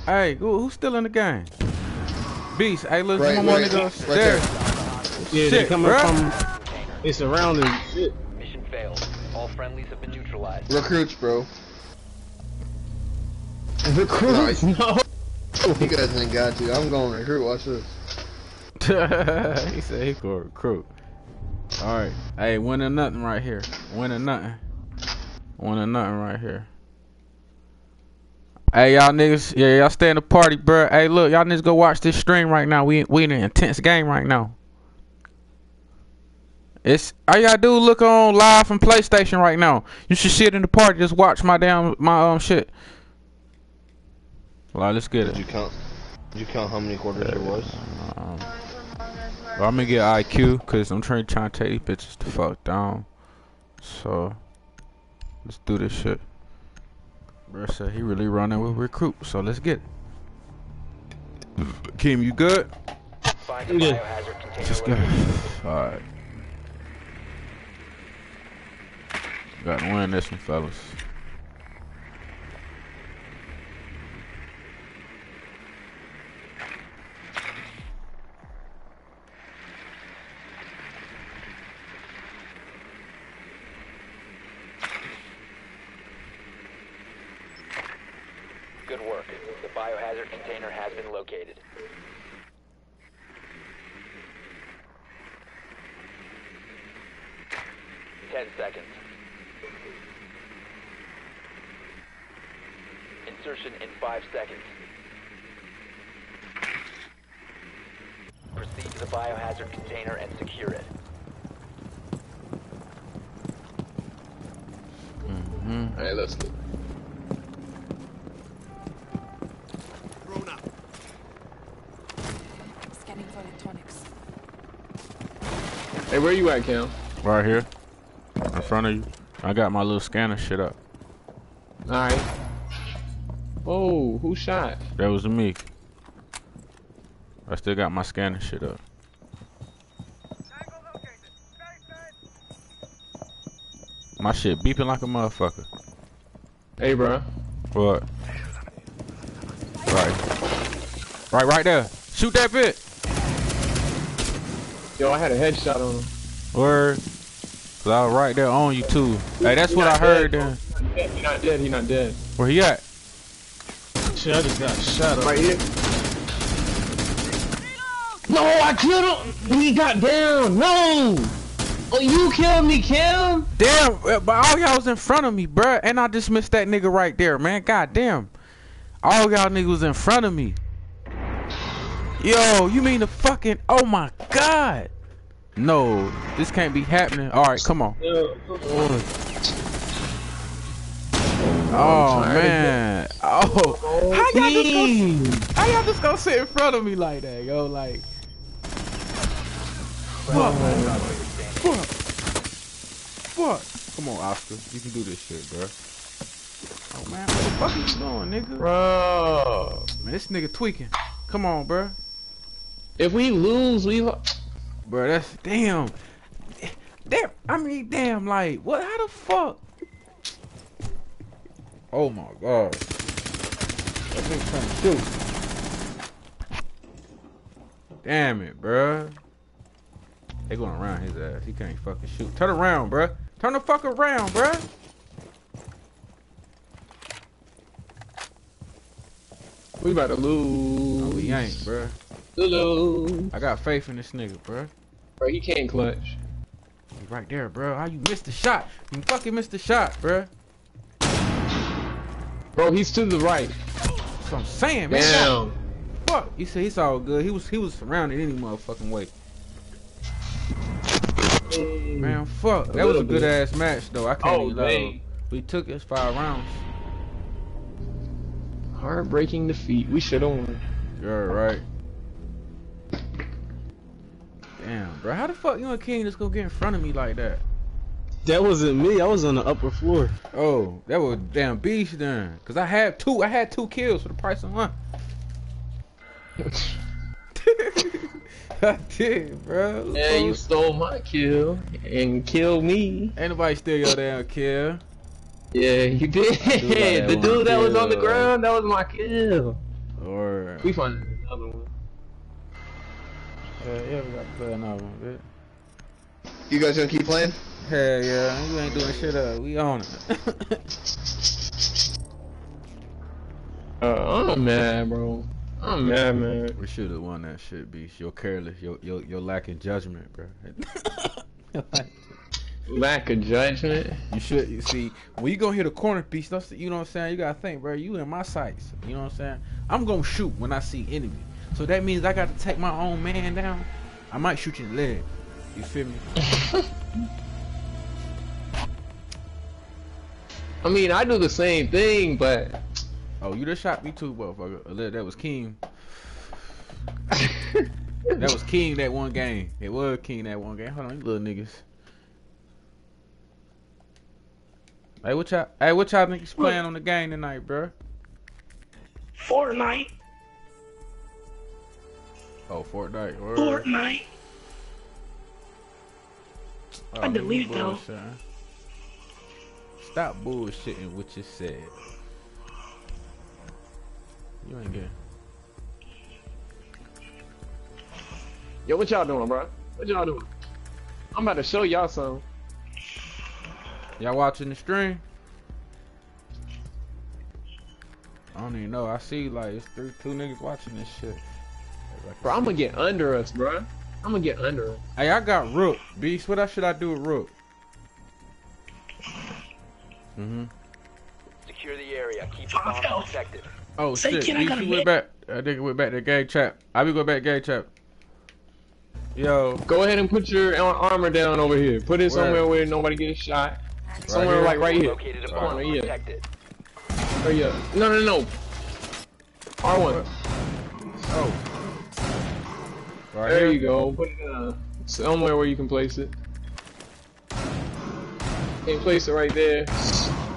Hey, who, who's still in the game? Beast. Hey, look, Right, my one right, nigga right upstairs. Yeah, they Shit, coming bruh. from. They surrounded shit. Mission failed. All friendlies have been neutralized. Recruits, bro. Recruits? No. You guys ain't got to. I'm going recruit. Watch this. he said he could recruit. All right. Hey, win or nothing right here. Win or nothing. Win or nothing right here. Hey, y'all niggas. Yeah, y'all stay in the party, bruh. Hey, look, y'all niggas go watch this stream right now. We we in an intense game right now. It's all you gotta do is look on live from PlayStation right now. You should sit in the party. Just watch my damn my um shit. All right, let's get Did it. you count? Did you count how many quarters there was? Um, well, I'm gonna get IQ because I'm trying, trying to take these bitches the fuck down. So let's do this shit. Bro said he really running with recruit, so let's get it. Kim, you good? Find the Yeah. biohazard container Just go. Alright. Gotta win this one, fellas. Good work. The biohazard container has been located. Ten seconds. Insertion in five seconds. Proceed to the biohazard container and secure it. Hmm. Alright, let's go. Scanning for electronics. Hey, where you at, Cam? Right here. In front of you. I got my little scanner shit up. Alright. Oh, who shot? That was me. I still got my scanner shit up. My shit beeping like a motherfucker. Hey, bro. What? Right. Right, right there. Shoot that bit. Yo, I had a headshot on him. Word. Cause I was right there on you too. Hey, that's what I heard then. He not dead. He not dead. Where he at? Shit, I just got shot up. Right here. No, I killed him. He got down. No. Oh, you killed me, Kim. Damn, uh, but all y'all was in front of me, bruh. And I just missed that nigga right there, man. God damn. All y'all niggas was in front of me. Yo, you mean the fucking, oh my god. No, this can't be happening. All right, come on. Oh man. Oh, how y'all just gonna, just gonna sit in front of me like that, yo? Like, fuck, fuck, fuck. Come on, Oscar, you can do this shit, bro. Oh man, what the fuck are you doing, nigga? Bro. Man, this nigga tweaking. Come on, bro. If we lose, we Bro, that's damn. Damn, I mean, damn, like, what? How the fuck? Oh my god. That thing trying to shoot. Damn it, bruh. They going around his ass. He can't fucking shoot. Turn around, bruh. Turn the fuck around, bruh. We about to lose. No, we ain't, bruh. Lose. I got faith in this nigga, bruh. Bro, he can't clutch. He right there, bro. How you missed the shot? You fucking missed the shot, bruh. Bro, he's to the right. That's what I'm saying, man. Damn. Fuck. He said he's all good. He was he was surrounded any motherfucking way. Man, fuck. That was a good bit. ass match though. I can't Oh, even. We took it five rounds. Heartbreaking defeat. We should have won. You're right. Damn, bro. How the fuck you and King just go get in front of me like that? That wasn't me. I was on the upper floor. Oh, that was damn beast then. Cause I had two. I had two kills for the price of one. I did, bro. Yeah, you stole my kill and killed me. Ain't nobody steal your damn kill. Yeah, you did. that the one dude that was on the ground, that was my kill. Or We find another one. yeah, yeah, we got to play another one, bitch. You guys gonna keep playing? Hell yeah, you ain't doing shit up. We on it. Uh, I'm mad, bro. I'm mad, man. we should have won that shit, beast. You're careless. You're, you're, you're lacking judgment, bro. Lack of judgment. you should. You see, when you go to hit a corner piece, that's, you know what I'm saying. You gotta think, bro. You in my sights. You know what I'm saying. I'm gonna shoot when I see enemy. So that means I got to take my own man down. I might shoot you in the leg. You feel me? I mean, I do the same thing, but Oh, you just shot me too, motherfucker. That was King. That was King that one game. It was King that one game. Hold on, you little niggas. Hey, what y'all? Hey, what y'all niggas playing on the game tonight, bro? Fortnite. Oh, Fortnite. Word. Fortnite. Oh, I you deleted though. Stop bullshitting what you said. You ain't good. yo, what y'all doing, bro? What y'all doing? I'm about to show y'all something. Y'all watching the stream? I don't even know. I see like it's three, two niggas watching this shit. Bro, I'm gonna get under us, bro. I'm gonna get under us. Hey, I got Rook. Beast, what else should I do with Rook? Mm-hmm. Secure the area. Keep the bomb protected. Oh Say, shit, kid, I you got a went back. I think it went back to gay trap. I be go back to gay trap. Yo, Go ahead and put your armor down over here. Put it Where? somewhere where nobody gets shot. Somewhere here? like right here. Located a Corner, yeah. Protect it. Oh yeah. No, no, no. R1. oh. Right There here? you go. Put it uh, somewhere where you can place it. Can you place it right there?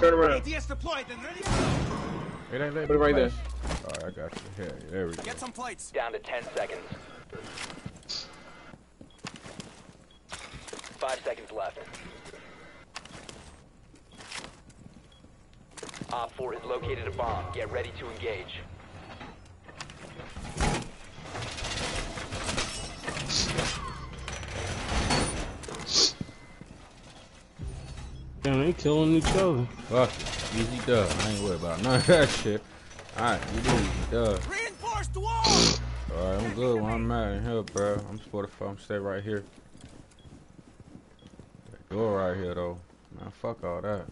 Turn around. ATS deployed and ready. It ain't let Put it me right there. Alright, I got you. Here, there we go. Get some plates. Down to 10 seconds. Five seconds left. Op 4 has located a bomb. Get ready to engage. Damn, they killing each other. Fuck it. Easy dub. I ain't worried about none of that shit. Alright, you do easy dub. Reinforced wall. Alright, I'm good when I'm out in here, bro. I'm supposed to I'm stay right here. That door right here though. Man, fuck all that.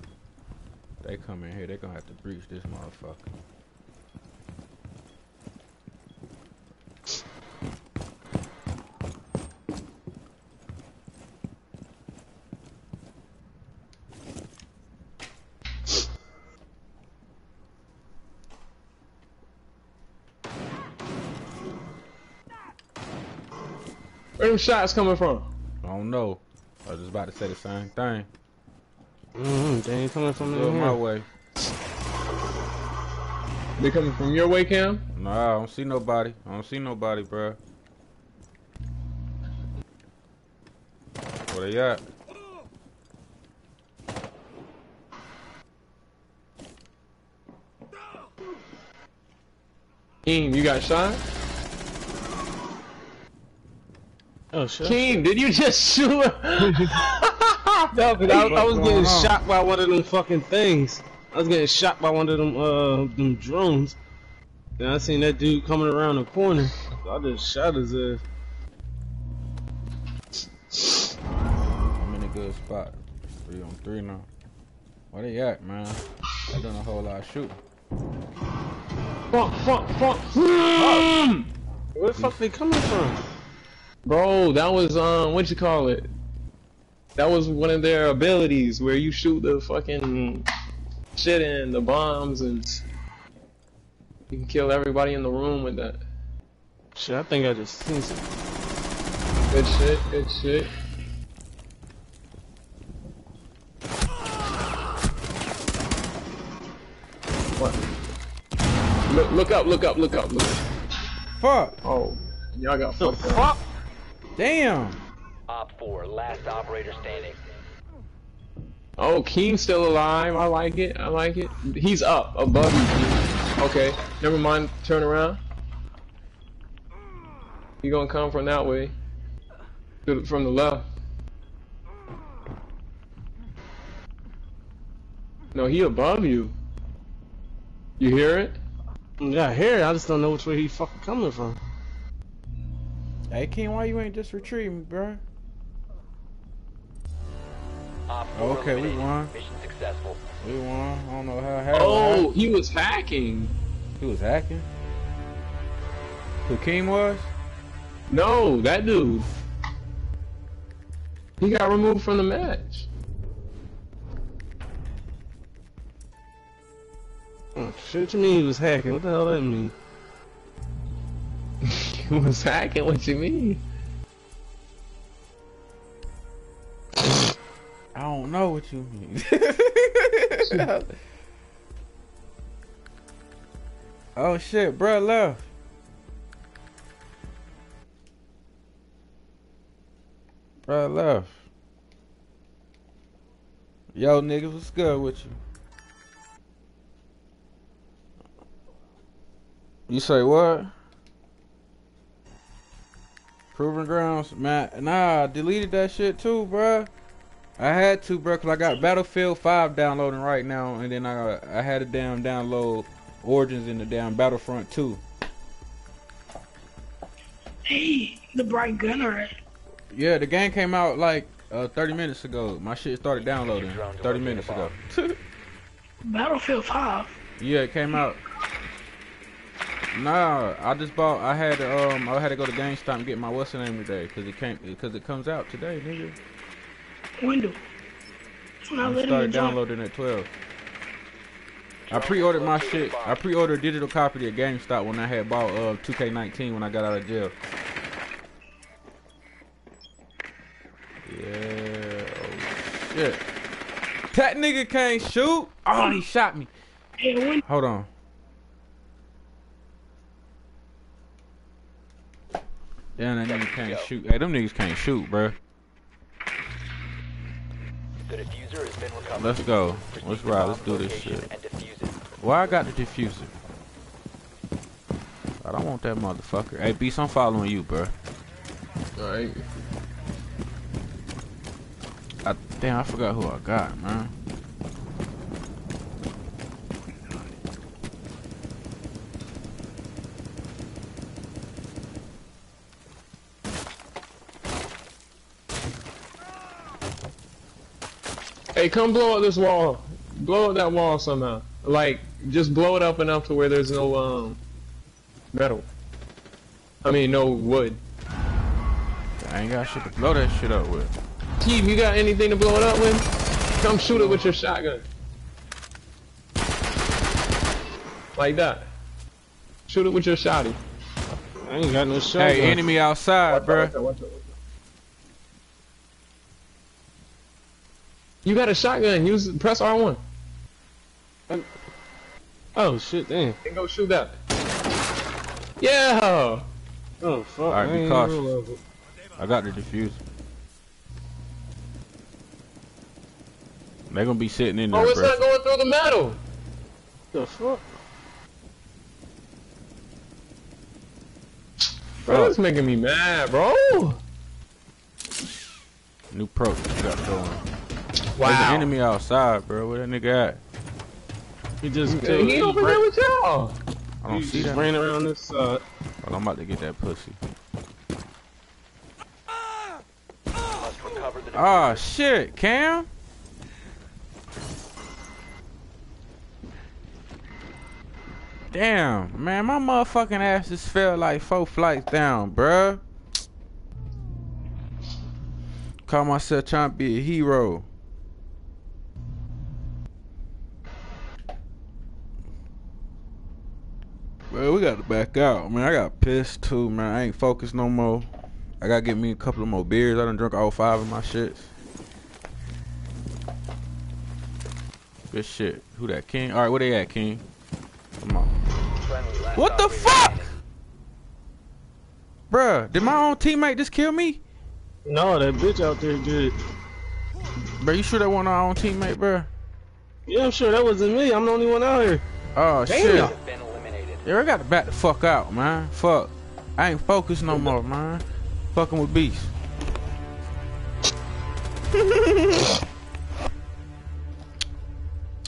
They come in here, they gonna have to breach this motherfucker. Them shots coming from? I don't know. I was just about to say the same thing. Mm-hmm. They ain't coming from Go in my way. They coming from your way, Cam? Nah, I don't see nobody. I don't see nobody, bro. Where they at? Keem, you got shot? Oh shit. Keem, did you just shoot? No, 'cause I, I was getting on? shot by one of them fucking things. I was getting shot by one of them uh them drones. Then I seen that dude coming around the corner. I just shot his ass. I'm in a good spot. Three on three now. Where they at, man? I done a whole lot of shooting. fuck, fuck, fuck. Where the fuck they coming from? Bro, that was um, what you call it? That was one of their abilities where you shoot the fucking shit in the bombs and you can kill everybody in the room with that. Shit, I think I just seen some. Good shit, good shit. What? Look, look up, look up, look up, look up. Fuck! Oh, y'all got The fucked up. Fuck? Damn! Op 4, last operator standing. Oh, Keem's still alive. I like it. I like it. He's up above you. Keem. Okay, never mind. Turn around. You gonna come from that way? From the left. No, he above you. You hear it? Yeah, I hear it. I just don't know which way he fucking coming from. Hey, King, why you ain't just retreating, bro? Op 4 Okay, we won. Mission successful. We won. I don't know how. how Oh, he was hacking. he was hacking. Who King was? No, that dude. He got removed from the match. Oh, shit, you mean he was hacking? What the hell that mean? Was hacking. What you mean? I don't know what you mean. oh shit, bro left. Bro left. Yo, niggas, what's good with you? You say what? Proving grounds, man. Nah, I deleted that shit too, bruh. I had to, bro, cause I got Battlefield 5 downloading right now, and then I I had to damn download Origins in the damn Battlefront 2. Hey, the bright gunner. Yeah, the game came out like uh, 30 minutes ago. My shit started downloading 30 minutes ago. Battlefield 5. Yeah, it came out. Nah, I just bought. I had to, um, I had to go to GameStop and get my what's the name today because it came because it comes out today, nigga. Window. I started downloading at twelve. I pre-ordered my shit. I pre-ordered a digital copy at GameStop when I had bought uh 2K19 when I got out of jail. Yeah. Oh shit. That nigga can't shoot. Oh, he shot me. Hold on. Damn, that nigga can't shoot. Hey, them niggas can't shoot, bruh. The defuser has been recovered. Let's go. Let's to ride. Let's do this shit. And defuse it. Why I got the defuser? I don't want that motherfucker. Hey, Beast, I'm following you, bruh. Alright. I, damn, I forgot who I got, man. Hey, come blow up this wall. Blow up that wall somehow. Like, just blow it up enough to where there's no um metal. I mean, no wood. I ain't got shit to blow that shit up with. Keith, you got anything to blow it up with? Come shoot it with your shotgun. Like that. Shoot it with your shotty. I ain't got no shotgun. Hey, enemy outside, bruh. You got a shotgun. Use press R1 um, Oh shit, damn. and go shoot that. Yeah. Oh fuck. Alright, I be cautious. I got the defuser. They're gonna be sitting in there, Oh, it's bruh. not going through the metal. The fuck? Bro, that's making me mad, bro. New pro you got going. There's an enemy outside, bro. Where that nigga at? He just He killed. over there with y'all. I don't He see just that. ran around this side. Well, I'm about to get that pussy. Must recover the Ah, shit, Cam. Damn, man, my motherfucking ass just fell like four flights down, bruh. Call myself trying to be a hero. We got to back out, man. I got pissed too, man. I ain't focused no more. I gotta get me a couple of more beers. I done drunk all five of my shits. Good shit. Who that, King? Alright, where they at, King? Come on. What the fuck? Bruh, did my own teammate just kill me? No, that bitch out there did. Bruh, you sure that wasn't our own teammate, bruh? Yeah, I'm sure that wasn't me. I'm the only one out here. Oh, Damn. shit. Yeah, I got to back the fuck out, man. Fuck. I ain't focused no more, man. Fucking with Beast.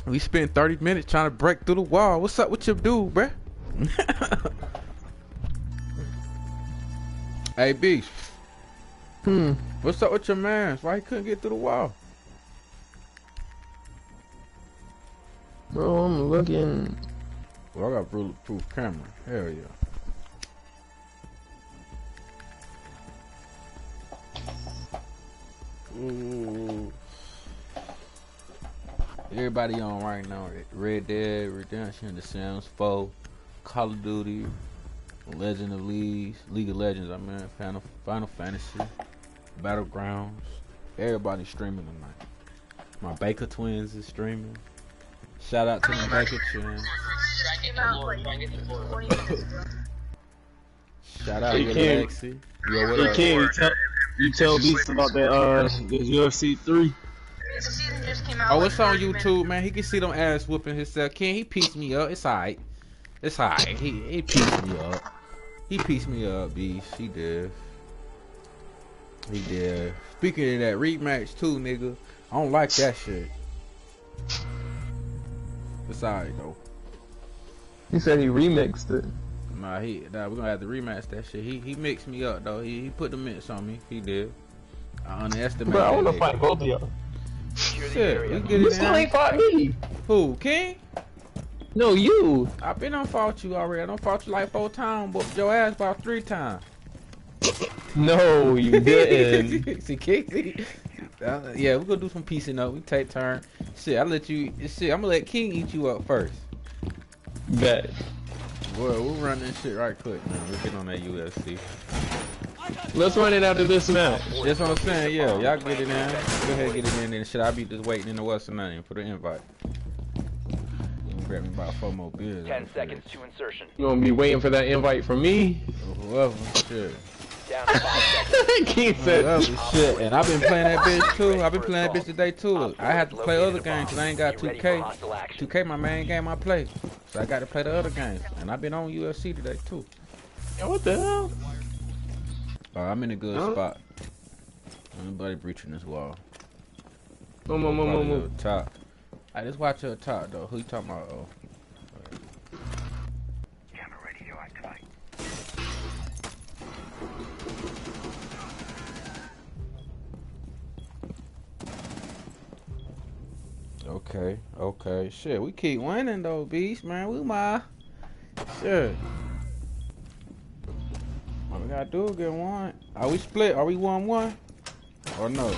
we spent 30 minutes trying to break through the wall. What's up with your dude, bruh? hey, Beast. Hmm. What's up with your man? Why he couldn't get through the wall? Bro, I'm looking. Well, I got bulletproof camera. Hell yeah. Ooh. Everybody on right now. Red Dead Redemption, The Sims 4, Call of Duty, Legend of Leagues, League of Legends. I mean, Final Final Fantasy, Battlegrounds. Everybody streaming tonight. My Baker twins is streaming. Shout out to my Baker twins. Shout out Hey, to King. Lexi. Yo, what Hey, up? King, you tell, you tell Beast about that uh the UFC three. Oh, it's on YouTube, man. He can see them ass whooping himself. Ken, he pieced me up. It's alright. It's alright. He he pieced me up. He pieced me up, beast. He did. He did. Speaking of that rematch too, nigga. I don't like that shit. It's alright though. He said he remixed it. Nah, he nah, we're gonna have to rematch that shit. He he mixed me up though. He he put the mix on me. He did. I underestimated. Bro, I wanna fight both of y'all. Shit, get You it still in. ain't fought me. Who, King? No, you. I've been on fault you already. I don't fault you like four times, but your ass about three times. No, you didn't. see, King, uh, yeah, we're gonna do some piecing up. We take turn. Shit, I let you. Shit, I'm gonna let King eat you up first. Bet. Boy, we'll run this shit right quick. Man. We'll get on that UFC. Let's run it after this match. That's what I'm saying. Yeah, y'all get it in. Go ahead, get it in. And shit, I be just waiting in the what's the name for the invite. You can grab me about four more beers. Ten seconds to insertion. You gonna be waiting for that invite from me? Or whoever. Shit. Down to five seconds. Keith said. Whoever. Shit. And I've been playing that bitch too. I've been playing that bitch today too. I have to play other games because I ain't got Be ready for 2K. 2K my main game I play. So I got to play the other games. And I've been on UFC today too. Yo, what the hell? Uh, I'm in a good Huh? spot. Anybody breaching this wall. Move, move, move, Probably move, move. top. I just watch her top though. Who you talking about? Oh. Okay, okay. Shit, we keep winning though, beast man. We my shit. All we gotta do get one. Are we split? Are we one one? Or no?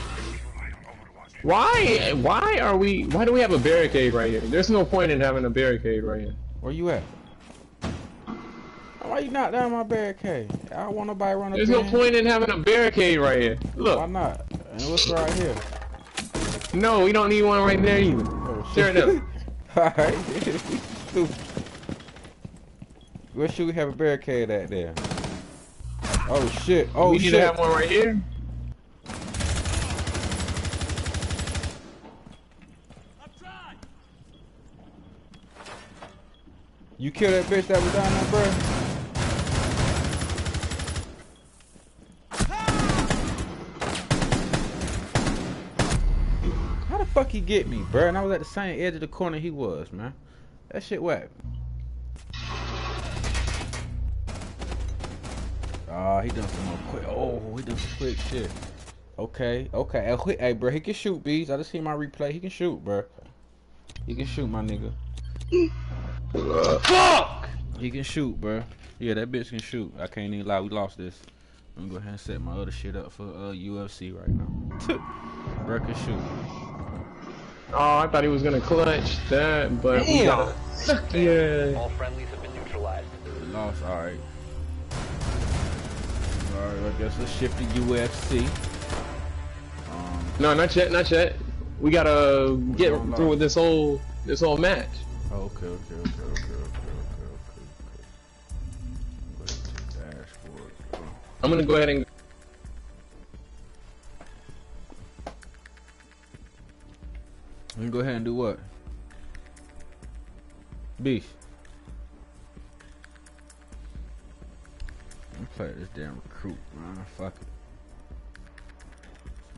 Why? Why are we? Why do we have a barricade right here? There's no point in having a barricade right here. Where you at? Why you knock down my barricade? I don't want nobody running. There's no point in having a barricade right here. Look. Why not? And what's right here? No, we don't need one right there either. Oh, Tear it. Alright. Where should we have a barricade at there? Oh shit. Oh shit. we need to have one right here. You kill that bitch that was down there, bro? How the fuck he get me, bro? And I was at the same edge of the corner he was, man. That shit whack. Ah, he done some more quick. Oh, he done some quick shit. Okay, okay. Hey, Hey, bro, he can shoot, bees. I just see my replay. He can shoot, bro. He can shoot, my nigga. Fuck! He can shoot, bro. Yeah, that bitch can shoot. I can't even lie. We lost this. I'm gonna go ahead and set my other shit up for uh, UFC right now. bro can shoot. Oh, I thought he was gonna clutch that, but we gotta- yeah. All friendlies have been neutralized. We lost. All right. All right. I guess let's shift to UFC. Um, No, not yet, not yet. We gotta get Hold on. through with this whole this whole match. okay, okay, okay, okay, okay, okay, okay, okay. Go ahead and take the dashboard. I'm gonna go ahead and We can go ahead and do what? Beef. I'm play this damn recruit, man. Fuck it.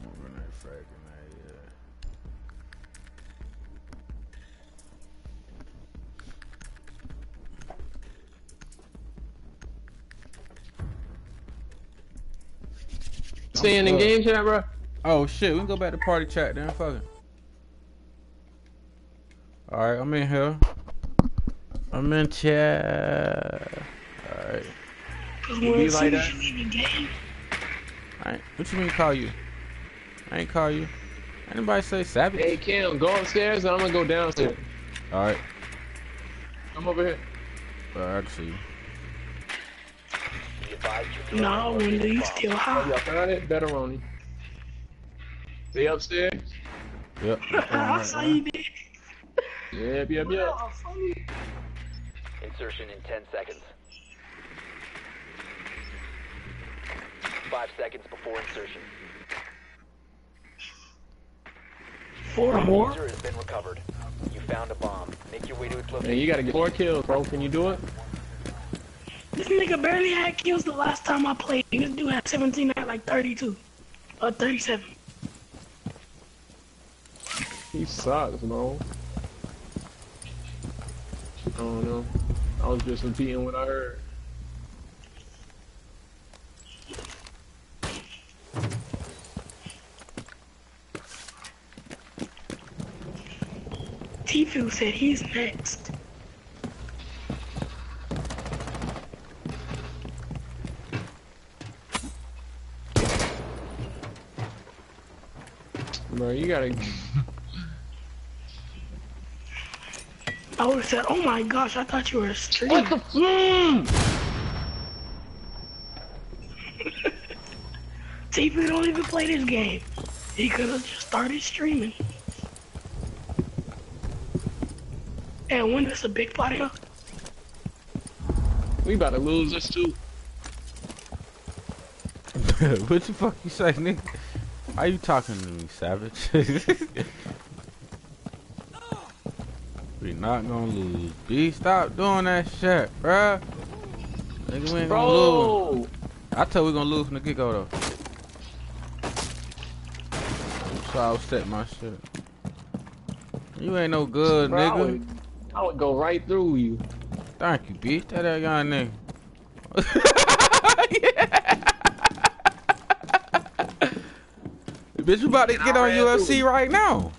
Smoke grenade, frag grenade, yeah. stay in the game chat, bro. Oh shit, we can go back to party chat then. Fuck it. Alright, I'm in here. I'm in chat. Alright. Cause be when as like that. as you leave the game, I ain't, what you mean call you? I ain't call you. Anybody say savage? Hey Kim, go upstairs and I'm gonna go downstairs. Alright. I'm over here. Alright, I can see you. Be no, drone when do you located a still Oh, high? y'all found it? Better Ronnie. Stay upstairs. Yep. I saw you there. Yep, yep, yep. Funny. bomb. Insertion in 10 seconds. Five seconds before insertion. Four more. User has been recovered. You found a bomb. Make your way to its Man, location. you gotta get four kills, bro. Can you do it? This nigga barely had kills the last time I played. This dude had 17 at like 32. Or 37. He sucks, bro. I don't know. I was just repeating what I heard. Tfue said he's next. Bro, you gotta. I would have said, oh my gosh, I thought you were a streamer. What the? Mm! Tfue don't even play this game. He could have just started streaming. And when it's a big party, huh? We about to lose this too. what the fuck you say, nigga? How you talking to me, savage? we not gonna lose. B, stop doing that shit, bruh. Nigga, we ain't gonna lose. Bro! I tell we gonna lose from the get-go, though. So I was set my shit. You ain't no good, Bro, I nigga. would, I would go right through you. Thank you, bitch. That that young nigga. bitch, you about to get on ran through UFC right now.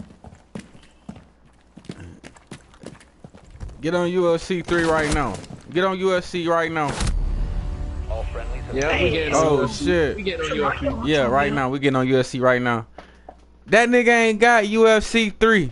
Get on UFC 3 right now. Get on UFC right now. All friendlies have Yeah, we getting Oh, UFC. shit. We getting on UFC. Yeah, right now. We getting on UFC right now. That nigga ain't got UFC 3.